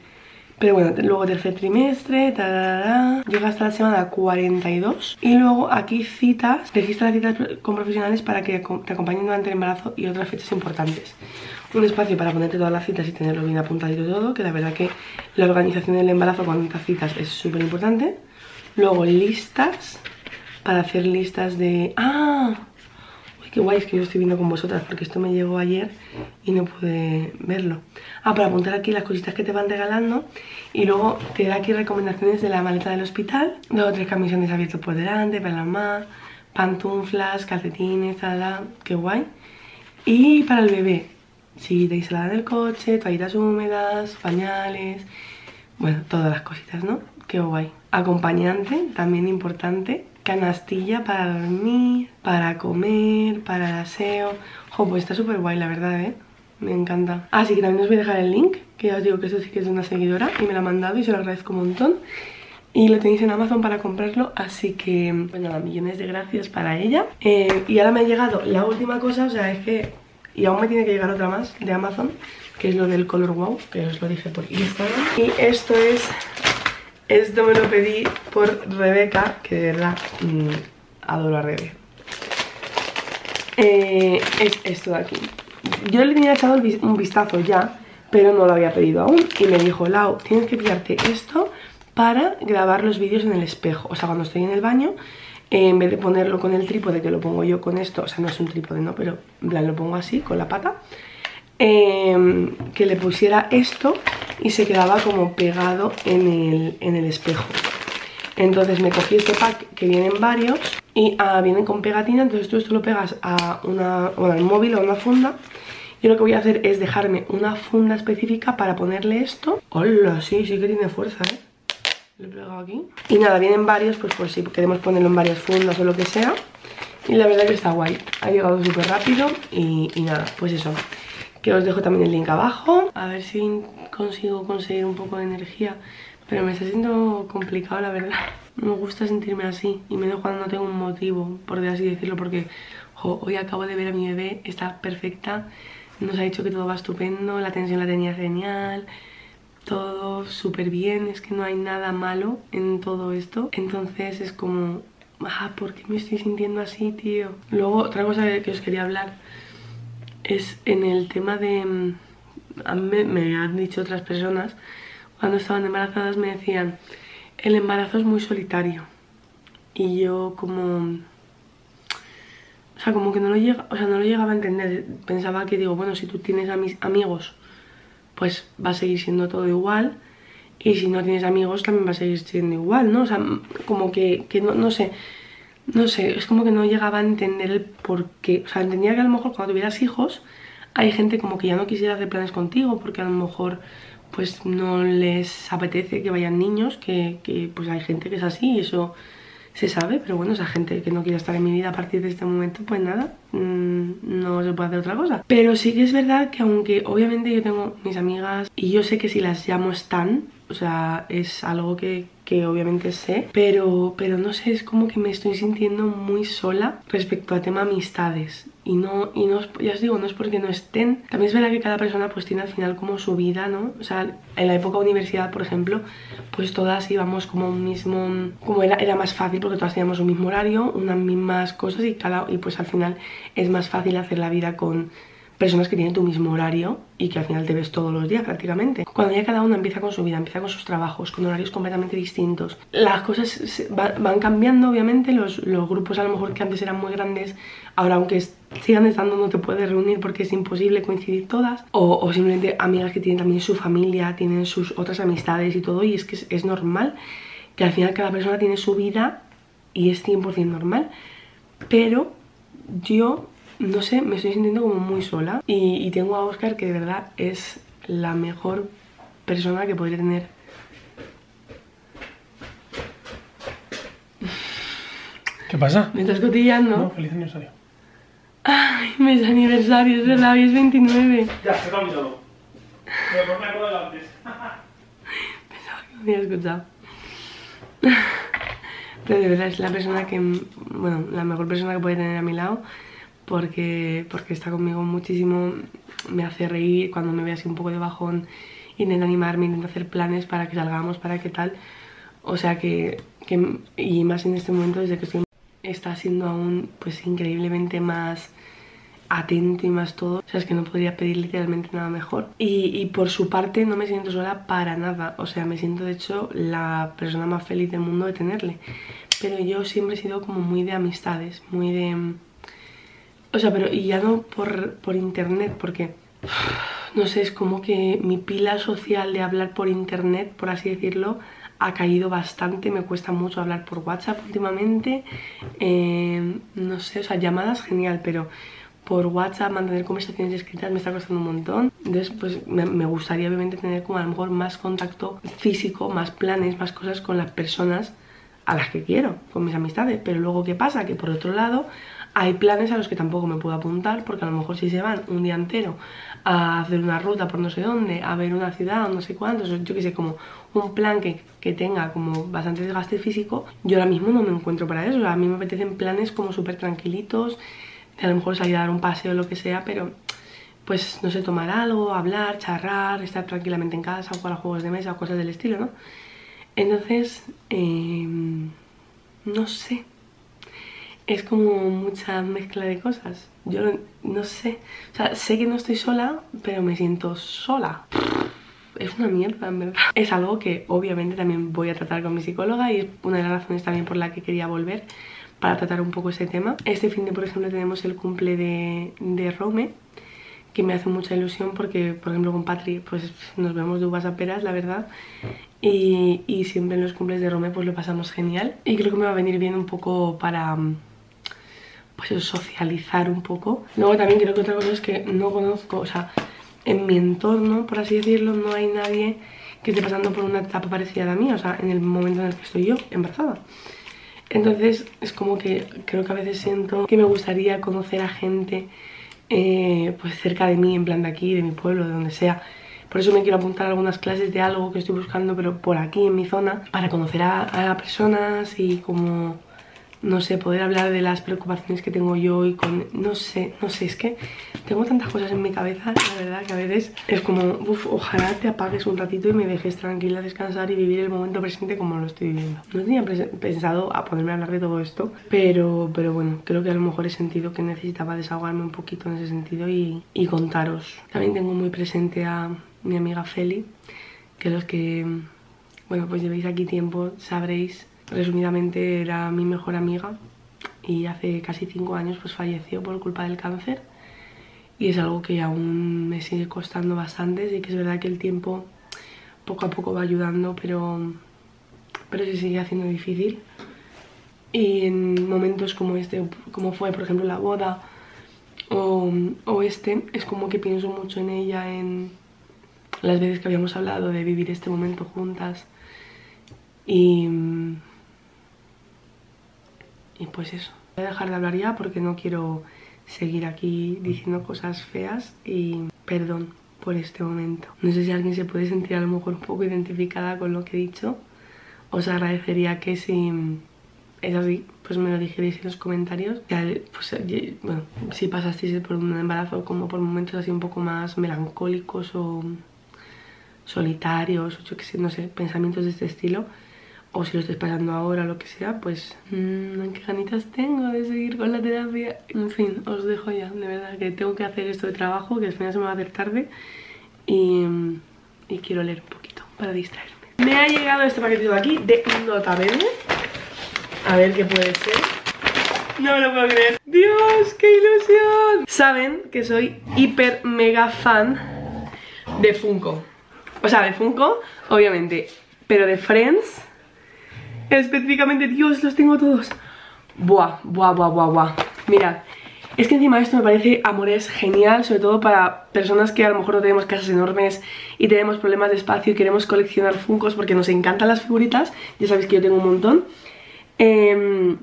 Pero bueno, luego tercer trimestre, tararara, llega hasta la semana 42 y luego aquí citas, registra citas con profesionales para que te acompañen durante el embarazo y otras fechas importantes. Un espacio para ponerte todas las citas y tenerlo bien apuntadito todo, que la verdad que la organización del embarazo con tantas citas es súper importante. Luego listas, para hacer listas de... ¡Ah! Qué guay es que yo estoy viendo con vosotras porque esto me llegó ayer y no pude verlo. Ah, para apuntar aquí las cositas que te van regalando y luego te da aquí recomendaciones de la maleta del hospital, dos o tres camisones abiertos por delante, para la mamá, pantuflas, calcetines, tal, qué guay. Y para el bebé, si tenéis helada del coche, toallitas húmedas, pañales, bueno, todas las cositas, ¿no? Qué guay. Acompañante, también importante, canastilla para dormir, para comer, para aseo. Jo, pues está súper guay, la verdad, ¿eh? Me encanta. Así que también os voy a dejar el link, que ya os digo que eso sí que es de una seguidora y me lo ha mandado y se lo agradezco un montón. Y lo tenéis en Amazon para comprarlo, así que, pues nada, millones de gracias para ella. Eh, y ahora me ha llegado la última cosa, o sea, es que... Y aún me tiene que llegar otra más de Amazon, que es lo del Color Wow, que os lo dije por Instagram. Y esto es esto me lo pedí por Rebeca, que de verdad mmm, adoro a Rebe. Eh, es esto de aquí. Yo le tenía echado un vistazo ya, pero no lo había pedido aún. Y me dijo, Lau, tienes que pillarte esto para grabar los vídeos en el espejo. O sea, cuando estoy en el baño, eh, en vez de ponerlo con el trípode, que lo pongo yo con esto, o sea, no es un trípode, ¿no? Pero en plan lo pongo así, con la pata. Eh, que le pusiera esto y se quedaba como pegado en el, en el espejo. Entonces me cogí este pack que vienen varios y ah, vienen con pegatina, entonces tú esto lo pegas a una, bueno, al móvil o a una funda. Yo lo que voy a hacer es dejarme una funda específica para ponerle esto. ¡Hola! Sí, sí que tiene fuerza, ¿eh? Lo he pegado aquí. Y nada, vienen varios, pues por si queremos ponerlo en varias fundas o lo que sea. Y la verdad que está guay. Ha llegado súper rápido y nada, pues eso. Que os dejo también el link abajo. A ver si consigo conseguir un poco de energía pero me está siendo complicado la verdad no me gusta sentirme así y menos cuando no tengo un motivo por así decirlo porque hoy acabo de ver a mi bebé está perfecta nos ha dicho que todo va estupendo la tensión la tenía genial todo súper bien es que no hay nada malo en todo esto entonces es como ah, ¿por qué me estoy sintiendo así tío? luego otra cosa que os quería hablar es en el tema de mm, a mí me, han dicho otras personas cuando estaban embarazadas me decían el embarazo es muy solitario y yo como o sea como que no lo llega o sea no lo llegaba a entender. Pensaba que digo bueno si tú tienes amigos pues va a seguir siendo todo igual y si no tienes amigos también va a seguir siendo igual no o sea como que, que no, no sé no sé, es como que no llegaba a entender el por qué. O sea, entendía que a lo mejor cuando tuvieras hijos hay gente como que ya no quisiera hacer planes contigo porque a lo mejor pues no les apetece que vayan niños, que, que pues hay gente que es así y eso se sabe, pero bueno, esa gente que no quiere estar en mi vida a partir de este momento, pues nada, mmm, no se puede hacer otra cosa. Pero sí que es verdad que aunque obviamente yo tengo mis amigas y yo sé que si las llamo están, o sea, es algo que, que obviamente sé, pero, pero no sé, es como que me estoy sintiendo muy sola respecto a tema amistades y no, y no, ya os digo, no es porque no estén. También es verdad que cada persona pues tiene al final como su vida, ¿no? O sea, en la época universidad, por ejemplo, pues todas íbamos como un mismo, como era, era más fácil porque todas teníamos un mismo horario, unas mismas cosas y cada, y pues al final es más fácil hacer la vida con personas que tienen tu mismo horario y que al final te ves todos los días prácticamente. Cuando ya cada uno empieza con su vida, empieza con sus trabajos, con horarios completamente distintos, las cosas van cambiando obviamente, los, los grupos a lo mejor que antes eran muy grandes, ahora aunque sigan estando no te puedes reunir porque es imposible coincidir todas, o, o simplemente amigas que tienen también su familia, tienen sus otras amistades y todo, y es que es, es normal que al final cada persona tiene su vida y es 100% normal, pero yo no sé, me estoy sintiendo como muy sola. Y, tengo a Oscar que de verdad es la mejor persona que podría tener. ¿Qué pasa? Me estás cotillando. No, feliz aniversario. Ay, mes aniversario, es verdad, hoy es 29. Ya, se te ha olvidado. Pero no me acuerdo de antes. Pensaba que lo había escuchado. Pero de verdad es la persona que, bueno, la mejor persona que puede tener a mi lado porque, porque está conmigo muchísimo, me hace reír cuando me ve así un poco de bajón, intenta animarme, intenta hacer planes para que salgamos, para que tal. O sea que, que y más en este momento desde que estoy está siendo aún pues increíblemente más atento y más todo. O sea, es que no podría pedir literalmente nada mejor. Y, y, por su parte no me siento sola para nada. O sea, me siento de hecho la persona más feliz del mundo de tenerle. Pero yo siempre he sido como muy de amistades, muy de... O sea, pero y ya no por, por internet, porque... No sé, es como que mi pila social de hablar por internet, por así decirlo, ha caído bastante, me cuesta mucho hablar por WhatsApp últimamente, eh, no sé, o sea, llamadas genial, pero por WhatsApp mantener conversaciones escritas me está costando un montón. Entonces, pues me, gustaría obviamente tener como a lo mejor más contacto físico, más planes, más cosas con las personas a las que quiero, con mis amistades. Pero luego, ¿qué pasa? Que por otro lado, hay planes a los que tampoco me puedo apuntar, porque a lo mejor si se van un día entero a hacer una ruta por no sé dónde, a ver una ciudad o no sé cuántos, yo que sé, como un plan que, que, tenga como bastante desgaste físico, yo ahora mismo no me encuentro para eso. A mí me apetecen planes como súper tranquilitos, a lo mejor salir a dar un paseo o lo que sea, pero pues no sé, tomar algo, hablar, charrar, estar tranquilamente en casa, jugar a juegos de mesa o cosas del estilo, ¿no? Entonces, eh, no sé, es como mucha mezcla de cosas. Yo no, sé, o sea, sé que no estoy sola, pero me siento sola. Es una mierda, en verdad. Es algo que obviamente también voy a tratar con mi psicóloga y es una de las razones también por la que quería volver para tratar un poco ese tema. Este fin de, por ejemplo, tenemos el cumple de, de Rome, que me hace mucha ilusión porque, por ejemplo, con Patri pues nos vemos de uvas a peras, la verdad. Y, y siempre en los cumples de Rome pues lo pasamos genial. Y creo que me va a venir bien un poco para pues socializar un poco. Luego también creo que otra cosa es que no conozco, o sea, en mi entorno, por así decirlo, no hay nadie que esté pasando por una etapa parecida a la mía, o sea, en el momento en el que estoy yo, embarazada. Entonces es como que creo que a veces siento que me gustaría conocer a gente eh, pues cerca de mí, en plan de aquí, de mi pueblo, de donde sea. Por eso me quiero apuntar algunas clases de algo que estoy buscando, pero por aquí, en mi zona, para conocer a personas y como no sé, poder hablar de las preocupaciones que tengo yo y con... No sé, no sé, es que tengo tantas cosas en mi cabeza, la verdad, que a veces es como, uff, ojalá te apagues un ratito y me dejes tranquila descansar y vivir el momento presente como lo estoy viviendo. No tenía pensado a ponerme a hablar de todo esto, pero, pero bueno, creo que a lo mejor he sentido que necesitaba desahogarme un poquito en ese sentido y, y contaros. También tengo muy presente a mi amiga Feli, que los que, bueno, pues llevéis aquí tiempo sabréis resumidamente era mi mejor amiga y hace casi cinco años pues falleció por culpa del cáncer. Y es algo que aún me sigue costando bastante, sí que es verdad que el tiempo poco a poco va ayudando pero, pero se sigue haciendo difícil. Y en momentos como este, como fue por ejemplo la boda o, o este, es como que pienso mucho en ella, en las veces que habíamos hablado de vivir este momento juntas. Y y pues eso. Voy a dejar de hablar ya porque no quiero seguir aquí diciendo cosas feas y perdón por este momento. No sé si alguien se puede sentir a lo mejor un poco identificada con lo que he dicho. Os agradecería que si es así, pues me lo dijerais en los comentarios. Pues, bueno, si pasasteis por un embarazo como por momentos así un poco más melancólicos o solitarios, o yo que sé, no sé, pensamientos de este estilo, o si lo estáis pasando ahora o lo que sea, pues mmm, qué ganitas tengo de seguir con la terapia. En fin, os dejo ya, de verdad, que tengo que hacer esto de trabajo, que al final se me va a hacer tarde y, y quiero leer un poquito para distraerme. Me ha llegado este paquetito de aquí de nota verde. A ver qué puede ser. No lo puedo creer. ¡Dios, qué ilusión! Saben que soy hiper mega fan de Funko. O sea, de Funko, obviamente. Pero de Friends Específicamente, Dios, los tengo todos Buah, buah, buah, buah, buah Mirad, es que encima esto me parece, amores, genial Sobre todo para personas que a lo mejor no tenemos casas enormes Y tenemos problemas de espacio y queremos coleccionar funcos Porque nos encantan las figuritas Ya sabéis que yo tengo un montón eh,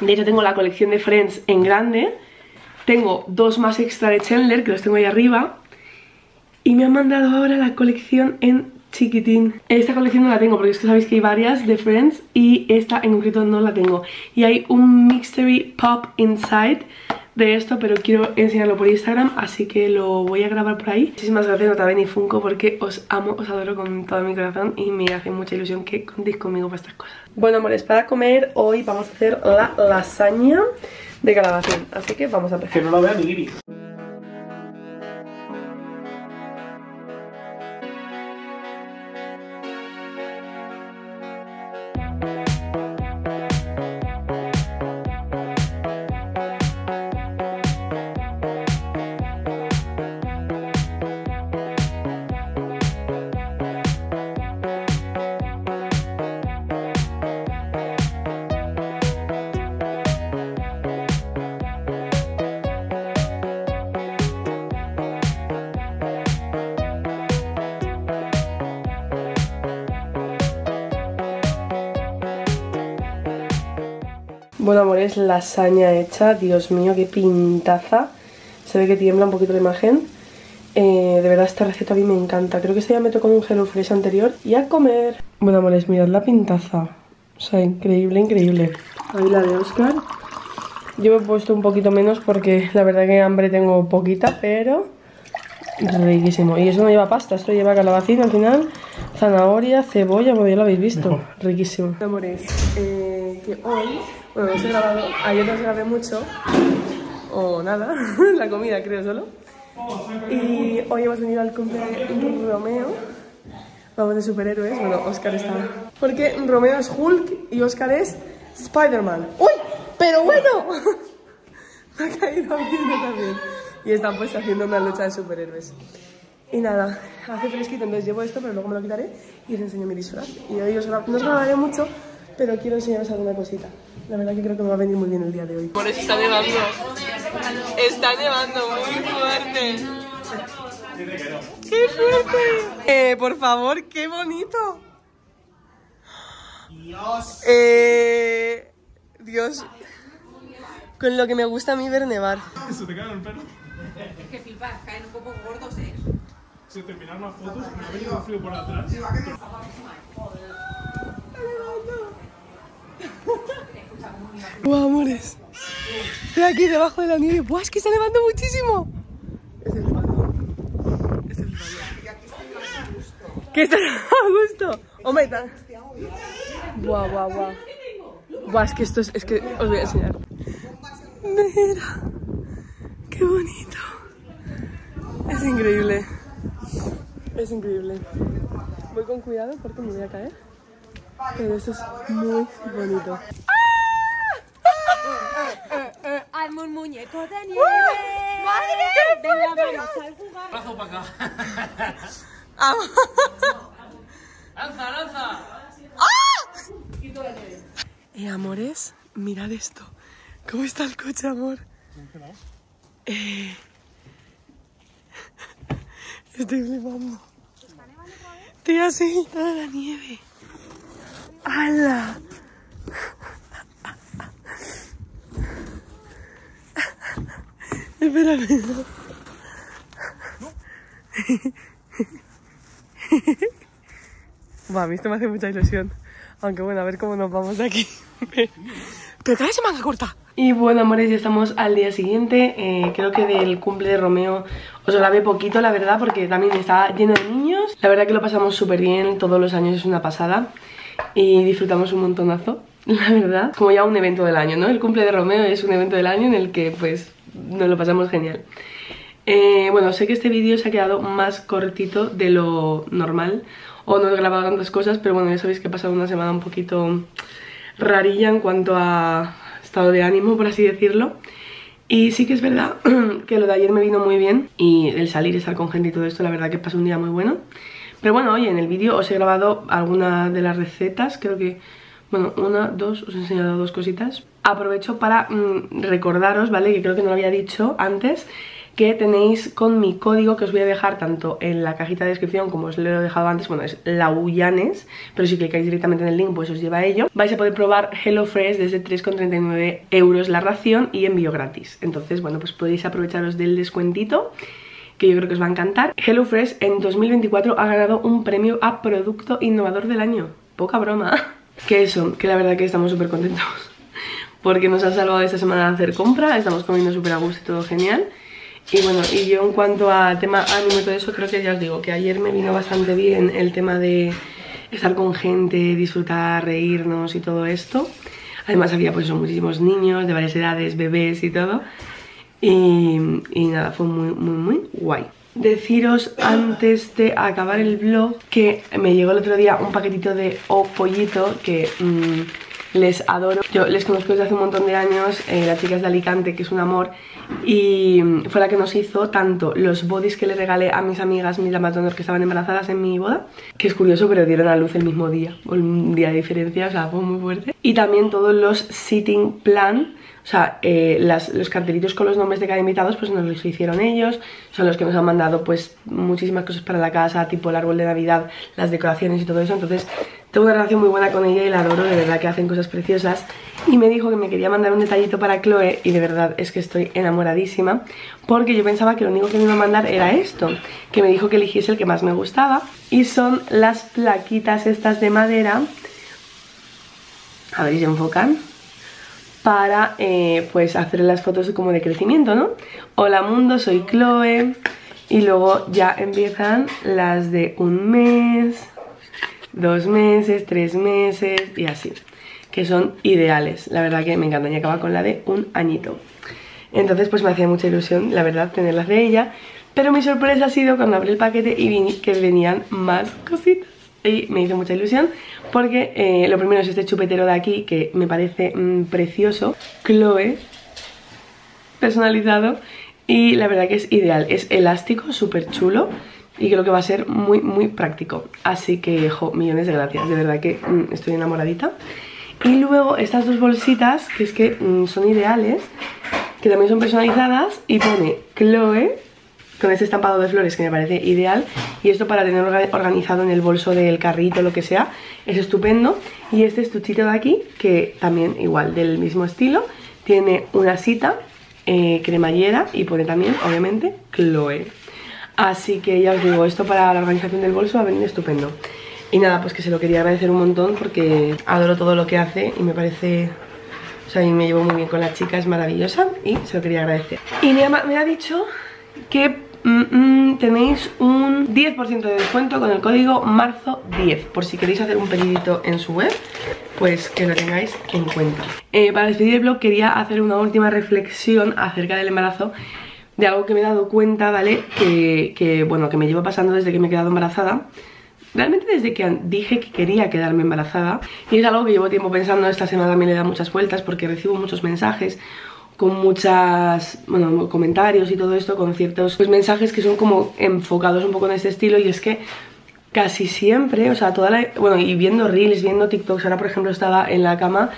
De hecho tengo la colección de Friends en grande. Tengo dos más extra de Chandler, que los tengo ahí arriba. Y me han mandado ahora la colección en chiquitín. Esta colección no la tengo porque es que sabéis que hay varias de Friends y esta en concreto no la tengo. Y hay un Mystery Pop Inside de esto, pero quiero enseñarlo por Instagram, así que lo voy a grabar por ahí. Muchísimas gracias Notabene y Funko porque os amo, os adoro con todo mi corazón y me hace mucha ilusión que contéis conmigo para estas cosas. Bueno amores, para comer hoy vamos a hacer la lasaña de calabacín, así que vamos a empezar. Que no la vea ni Giri. Amores, lasaña hecha, Dios mío, qué pintaza. Se ve que tiembla un poquito la imagen. Eh, De verdad esta receta a mí me encanta. Creo que esta ya me tocó en un Hello Fresh anterior. Y a comer. Bueno amores, mirad la pintaza. O sea, increíble, increíble. Ahí la de Oscar. Yo me he puesto un poquito menos porque la verdad que hambre tengo poquita Pero riquísimo. Y eso no lleva pasta, esto lleva calabacín al final Zanahoria, cebolla, bueno ya lo habéis visto. Riquísimo. Amores, eh, que hoy bueno, he grabado, ayer no os grabé mucho, o nada, la comida creo solo. Y hoy hemos venido al cumple de Romeo, vamos de superhéroes, bueno, Oscar está... Porque Romeo es Hulk y Oscar es Spider-Man. ¡Uy! ¡Pero bueno! Me ha caído aquí también. Y están pues haciendo una lucha de superhéroes. Y nada, hace fresquito, entonces llevo esto, pero luego me lo quitaré y os enseño mi disfraz. Y hoy os no os grabaré mucho, pero quiero enseñaros alguna cosita. La verdad que creo que me va a venir muy bien el día de hoy. Por eso está nevando. Está nevando muy fuerte. ¡Qué fuerte! Eh, por favor, qué bonito. Dios. Eh, Dios. Con lo que me gusta a mí ver nevar. ¿Se te cae en el pelo? que flipas, caen un poco gordos, ¿eh? Se terminaron las fotos, me ha venido frío por atrás. ¡Buah, amores! Estoy aquí debajo de la nieve. ¡Buah, es que está nevando muchísimo! Flipando. ¿Qué está a gusto? Hombre, está... Buah, buah, buah. Buah, es que esto es... Es que os voy a enseñar. Mira. ¡Qué bonito! Es increíble. Es increíble. Voy con cuidado porque me voy a caer. Pero esto es muy bonito. Hazme un muñeco de nieve. ¡Madre! Venga, vamos a jugar. Brazo para acá. Ah. ¡Lanza, lanza! Eh, amores, mirad esto. ¿Cómo está el coche, amor? Eh, Estoy flipando. Tía, sí, toda la nieve. ¡Hala! Espérame. Buah, a mí esto me hace mucha ilusión. Aunque bueno, a ver cómo nos vamos de aquí. Pero trae manga corta. Y bueno, amores, ya estamos al día siguiente. Eh, creo que del cumple de Romeo os grabé poquito, la verdad, porque también estaba lleno de niños. La verdad que lo pasamos súper bien, todos los años es una pasada. Y disfrutamos un montonazo, la verdad. Como ya un evento del año, ¿no? El cumple de Romeo es un evento del año en el que, pues, nos lo pasamos genial. Eh, bueno, sé que este vídeo se ha quedado más cortito de lo normal o no he grabado tantas cosas, pero bueno, ya sabéis que he pasado una semana un poquito rarilla en cuanto a estado de ánimo, por así decirlo. Y sí que es verdad que lo de ayer me vino muy bien y el salir y estar con gente y todo esto, la verdad que pasó un día muy bueno. Pero bueno, oye, en el vídeo os he grabado algunas de las recetas, creo que, bueno, una, dos, os he enseñado dos cositas. Aprovecho para mm, recordaros, ¿vale? Que creo que no lo había dicho antes, que tenéis con mi código que os voy a dejar tanto en la cajita de descripción como os lo he dejado antes, bueno, es lauyanes, pero si clicáis directamente en el link pues os lleva a ello. Vais a poder probar HelloFresh desde 3,39 euros la ración y envío gratis. Entonces, bueno, pues podéis aprovecharos del descuentito que yo creo que os va a encantar. HelloFresh en 2024 ha ganado un premio a Producto Innovador del Año. Poca broma. Que eso, que la verdad que estamos súper contentos porque nos ha salvado esta semana de hacer compra, estamos comiendo súper a gusto y todo genial. Y bueno, y yo en cuanto a tema ánimo y todo eso, creo que ya os digo que ayer me vino bastante bien el tema de estar con gente, disfrutar, reírnos y todo esto. Además había pues muchísimos niños de varias edades, bebés y todo. Y, nada, fue muy, muy, muy guay. Deciros antes de acabar el vlog que me llegó el otro día un paquetito de O Pollito que... mmm, les adoro. Yo les conozco desde hace un montón de años, eh, la chica es de Alicante, que es un amor, y fue la que nos hizo tanto los bodies que le regalé a mis amigas, mis lamatones que estaban embarazadas en mi boda, que es curioso, pero dieron a luz el mismo día, un día de diferencia, o sea, fue muy fuerte. Y también todos los sitting plan, o sea, eh, las, los cartelitos con los nombres de cada invitado pues nos los hicieron ellos. Son los que nos han mandado pues muchísimas cosas para la casa, tipo el árbol de Navidad, las decoraciones y todo eso. Entonces tengo una relación muy buena con ella y la adoro, de verdad que hacen cosas preciosas. Y me dijo que me quería mandar un detallito para Chloe y de verdad es que estoy enamoradísima. Porque yo pensaba que lo único que me iba a mandar era esto. Que me dijo que eligiese el que más me gustaba. Y son las plaquitas estas de madera. A ver si enfocan para eh, pues hacer las fotos como de crecimiento, ¿no? Hola mundo, soy Chloe. Y luego ya empiezan las de un mes, dos meses, tres meses y así, que son ideales, la verdad que me encantan. Y acaba con la de un añito. Entonces pues me hacía mucha ilusión, la verdad, tenerlas de ella, pero mi sorpresa ha sido cuando abrí el paquete y vi que venían más cositas y me hizo mucha ilusión porque eh, lo primero es este chupetero de aquí que me parece mm, precioso, Chloe, personalizado y la verdad que es ideal, es elástico, súper chulo y creo que va a ser muy muy práctico, así que jo, millones de gracias, de verdad que mm, estoy enamoradita. Y luego estas dos bolsitas que es que mm, son ideales, que también son personalizadas y pone Chloe con este estampado de flores que me parece ideal y esto para tener organizado en el bolso del carrito lo que sea es estupendo. Y este estuchito de aquí que también igual del mismo estilo tiene una cita eh, cremallera y pone también obviamente Chloe. Así que ya os digo esto para la organización del bolso va a venir estupendo. Y nada pues que se lo quería agradecer un montón porque adoro todo lo que hace y me parece o sea, y me llevo muy bien con la chica, es maravillosa y se lo quería agradecer. Y me me ha dicho que mm, mm, tenéis un 10% de descuento con el código marzo10 por si queréis hacer un pedidito en su web pues que lo tengáis en cuenta eh, para despedir el blog quería hacer una última reflexión acerca del embarazo de algo que me he dado cuenta, ¿vale? Que, que, bueno, que me lleva pasando desde que me he quedado embarazada Realmente desde que dije que quería quedarme embarazada Y es algo que llevo tiempo pensando, esta semana también le da muchas vueltas Porque recibo muchos mensajes con muchas, bueno, comentarios y todo esto, con ciertos pues, mensajes que son como enfocados un poco en este estilo y es que casi siempre, o sea, toda la, bueno, y viendo reels, viendo TikToks, ahora por ejemplo estaba en la cama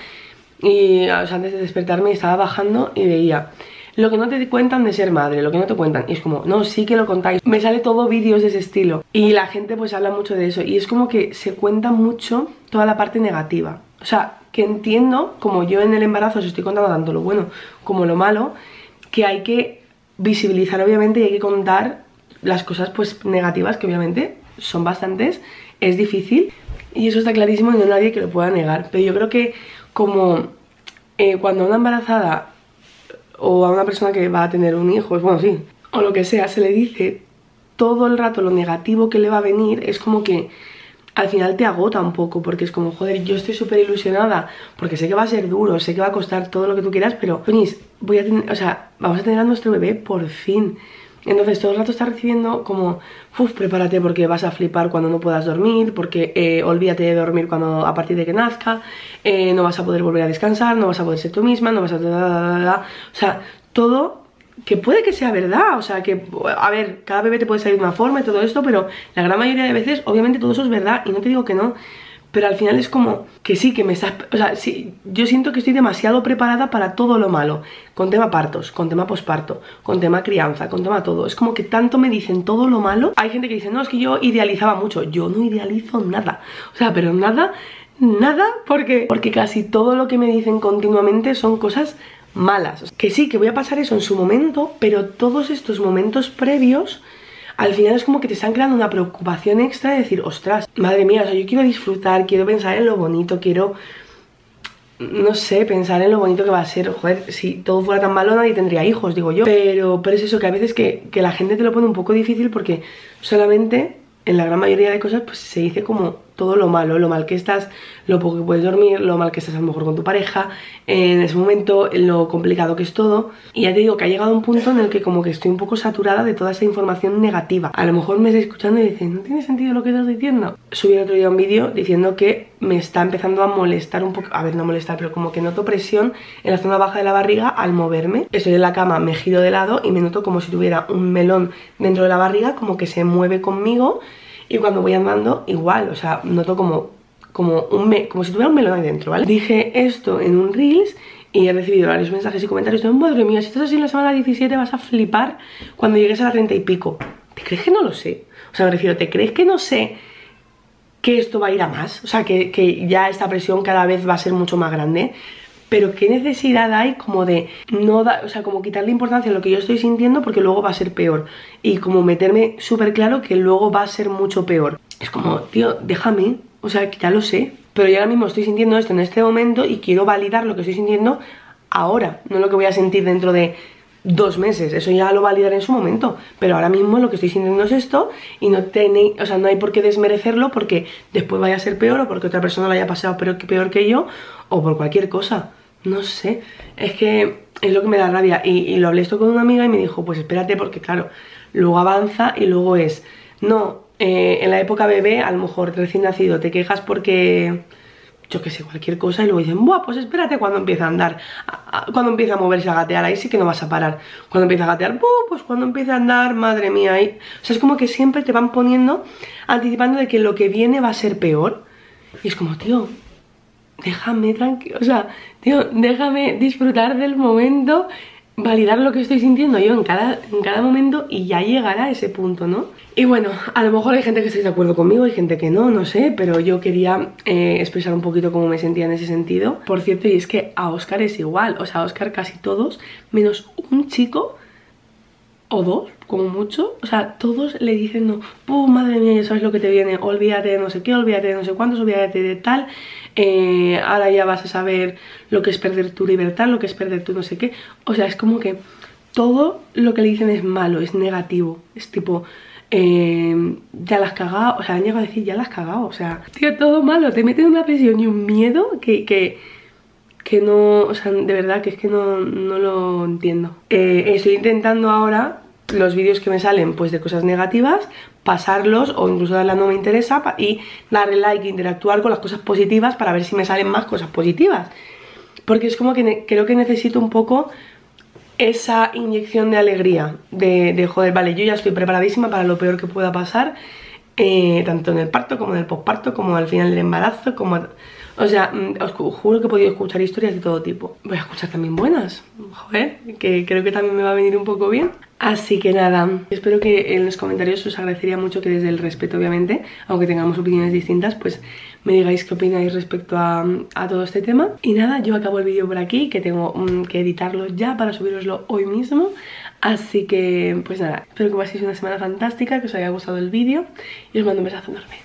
y, o sea, antes de despertarme estaba bajando y veía lo que no te cuentan de ser madre, lo que no te cuentan. Y es como, no, sí que lo contáis. Me sale todo vídeos de ese estilo. Y la gente pues habla mucho de eso. Y es como que se cuenta mucho toda la parte negativa. O sea, que entiendo, como yo en el embarazo os estoy contando tanto lo bueno como lo malo, que hay que visibilizar obviamente y hay que contar las cosas pues negativas, que obviamente son bastantes, es difícil y eso está clarísimo y no hay nadie que lo pueda negar. Pero yo creo que como eh, cuando una embarazada o a una persona que va a tener un hijo, bueno, sí, o lo que sea, se le dice todo el rato lo negativo que le va a venir, es como que al final te agota un poco porque es como, joder, yo estoy súper ilusionada porque sé que va a ser duro, sé que va a costar todo lo que tú quieras, pero, Penis, voy a tener, o sea, vamos a tener a nuestro bebé por fin. Entonces todo el rato estás recibiendo como, uff, prepárate porque vas a flipar cuando no puedas dormir, porque eh, olvídate de dormir cuando a partir de que nazca, eh, no vas a poder volver a descansar, no vas a poder ser tú misma, no vas a... O sea, todo que puede que sea verdad, o sea, que, a ver, cada bebé te puede salir de una forma y todo esto, pero la gran mayoría de veces, obviamente todo eso es verdad y no te digo que no, pero al final es como que sí, que me estás... O sea, sí, yo siento que estoy demasiado preparada para todo lo malo, con tema partos, con tema posparto, con tema crianza, con tema todo. Es como que tanto me dicen todo lo malo. Hay gente que dice, no, es que yo idealizaba mucho. Yo no idealizo nada. O sea, pero nada, nada, porque, porque casi todo lo que me dicen continuamente son cosas malas. Que sí, que voy a pasar eso en su momento, pero todos estos momentos previos al final es como que te están creando una preocupación extra de decir, ostras, madre mía, o sea, yo quiero disfrutar, quiero pensar en lo bonito, quiero, no sé, pensar en lo bonito que va a ser. Joder, si todo fuera tan malo nadie tendría hijos, digo yo. Pero, pero es eso, que a veces que, que la gente te lo pone un poco difícil porque solamente en la gran mayoría de cosas pues se dice como todo lo malo, lo mal que estás, lo poco que puedes dormir, lo mal que estás a lo mejor con tu pareja, en ese momento lo complicado que es todo. Y ya te digo que ha llegado un punto en el que como que estoy un poco saturada de toda esa información negativa. A lo mejor me estáis escuchando y dicen, no tiene sentido lo que estás diciendo. Subí el otro día un vídeo diciendo que me está empezando a molestar un poco, a ver, no molestar, pero como que noto presión en la zona baja de la barriga al moverme. Estoy en la cama, me giro de lado y me noto como si tuviera un melón dentro de la barriga, como que se mueve conmigo y cuando voy andando, igual, o sea, noto como, como, un como si tuviera un melón ahí dentro, ¿vale? Dije esto en un Reels y he recibido varios mensajes y comentarios de, madre mía, si estás así en la semana 17 vas a flipar cuando llegues a la 30 y pico. ¿Te crees que no lo sé? O sea, me refiero, ¿te crees que no sé que esto va a ir a más? O sea, que, que ya esta presión cada vez va a ser mucho más grande pero qué necesidad hay como de no dar, o sea, como quitarle importancia a lo que yo estoy sintiendo porque luego va a ser peor y como meterme súper claro que luego va a ser mucho peor. Es como, tío, déjame, o sea, ya lo sé, pero yo ahora mismo estoy sintiendo esto en este momento y quiero validar lo que estoy sintiendo ahora, no lo que voy a sentir dentro de dos meses, eso ya lo validaré en su momento, pero ahora mismo lo que estoy sintiendo es esto y no tenéis, o sea, no hay por qué desmerecerlo porque después vaya a ser peor o porque otra persona lo haya pasado peor que yo o por cualquier cosa. No sé, es que es lo que me da rabia. Y, lo hablé esto con una amiga y me dijo, pues espérate porque claro, luego avanza y luego es, no, eh, en la época bebé, a lo mejor recién nacido, te quejas porque, yo qué sé, cualquier cosa y luego dicen, buah, pues espérate cuando empieza a andar, cuando empieza a moverse, a gatear, ahí sí que no vas a parar. Cuando empieza a gatear, buah, pues cuando empieza a andar, madre mía, ahí... O sea, es como que siempre te van poniendo, anticipando de que lo que viene va a ser peor. Y es como, tío, déjame tranquilo, o sea, tío, déjame disfrutar del momento, validar lo que estoy sintiendo yo en cada, en cada momento y ya llegará a ese punto, ¿no? Y bueno, a lo mejor hay gente que esté de acuerdo conmigo, hay gente que no, no sé, pero yo quería eh, expresar un poquito cómo me sentía en ese sentido. Por cierto, y es que a Oscar es igual, o sea, a Oscar casi todos, menos un chico o dos, como mucho, o sea, todos le dicen no, oh, madre mía, ya sabes lo que te viene, olvídate de no sé qué, olvídate de no sé cuántos, olvídate de tal, eh, ahora ya vas a saber lo que es perder tu libertad, lo que es perder tu no sé qué, o sea, es como que todo lo que le dicen es malo, es negativo, es tipo, eh, ya las cagado, o sea, han llegado a decir ya las cagado, o sea, tío, todo malo, te meten una presión y un miedo que que no, o sea, de verdad que es que no, no lo entiendo. Eh, estoy intentando ahora los vídeos que me salen pues de cosas negativas, pasarlos o incluso darle no me interesa y darle like, interactuar con las cosas positivas para ver si me salen más cosas positivas. Porque es como que creo que necesito un poco esa inyección de alegría, de, de, joder, vale, yo ya estoy preparadísima para lo peor que pueda pasar, eh, tanto en el parto como en el posparto, como al final del embarazo, como o sea, mm, os juro que he podido escuchar historias de todo tipo. Voy a escuchar también buenas, joder, que creo que también me va a venir un poco bien. Así que nada, espero que en los comentarios os agradecería mucho que desde el respeto, obviamente, aunque tengamos opiniones distintas, pues me digáis qué opináis respecto a, todo este tema. Y nada, yo acabo el vídeo por aquí, que tengo mm, que editarlo ya para subiroslo hoy mismo. Así que, pues nada, espero que paséis una semana fantástica, que os haya gustado el vídeo y os mando un besazo enorme.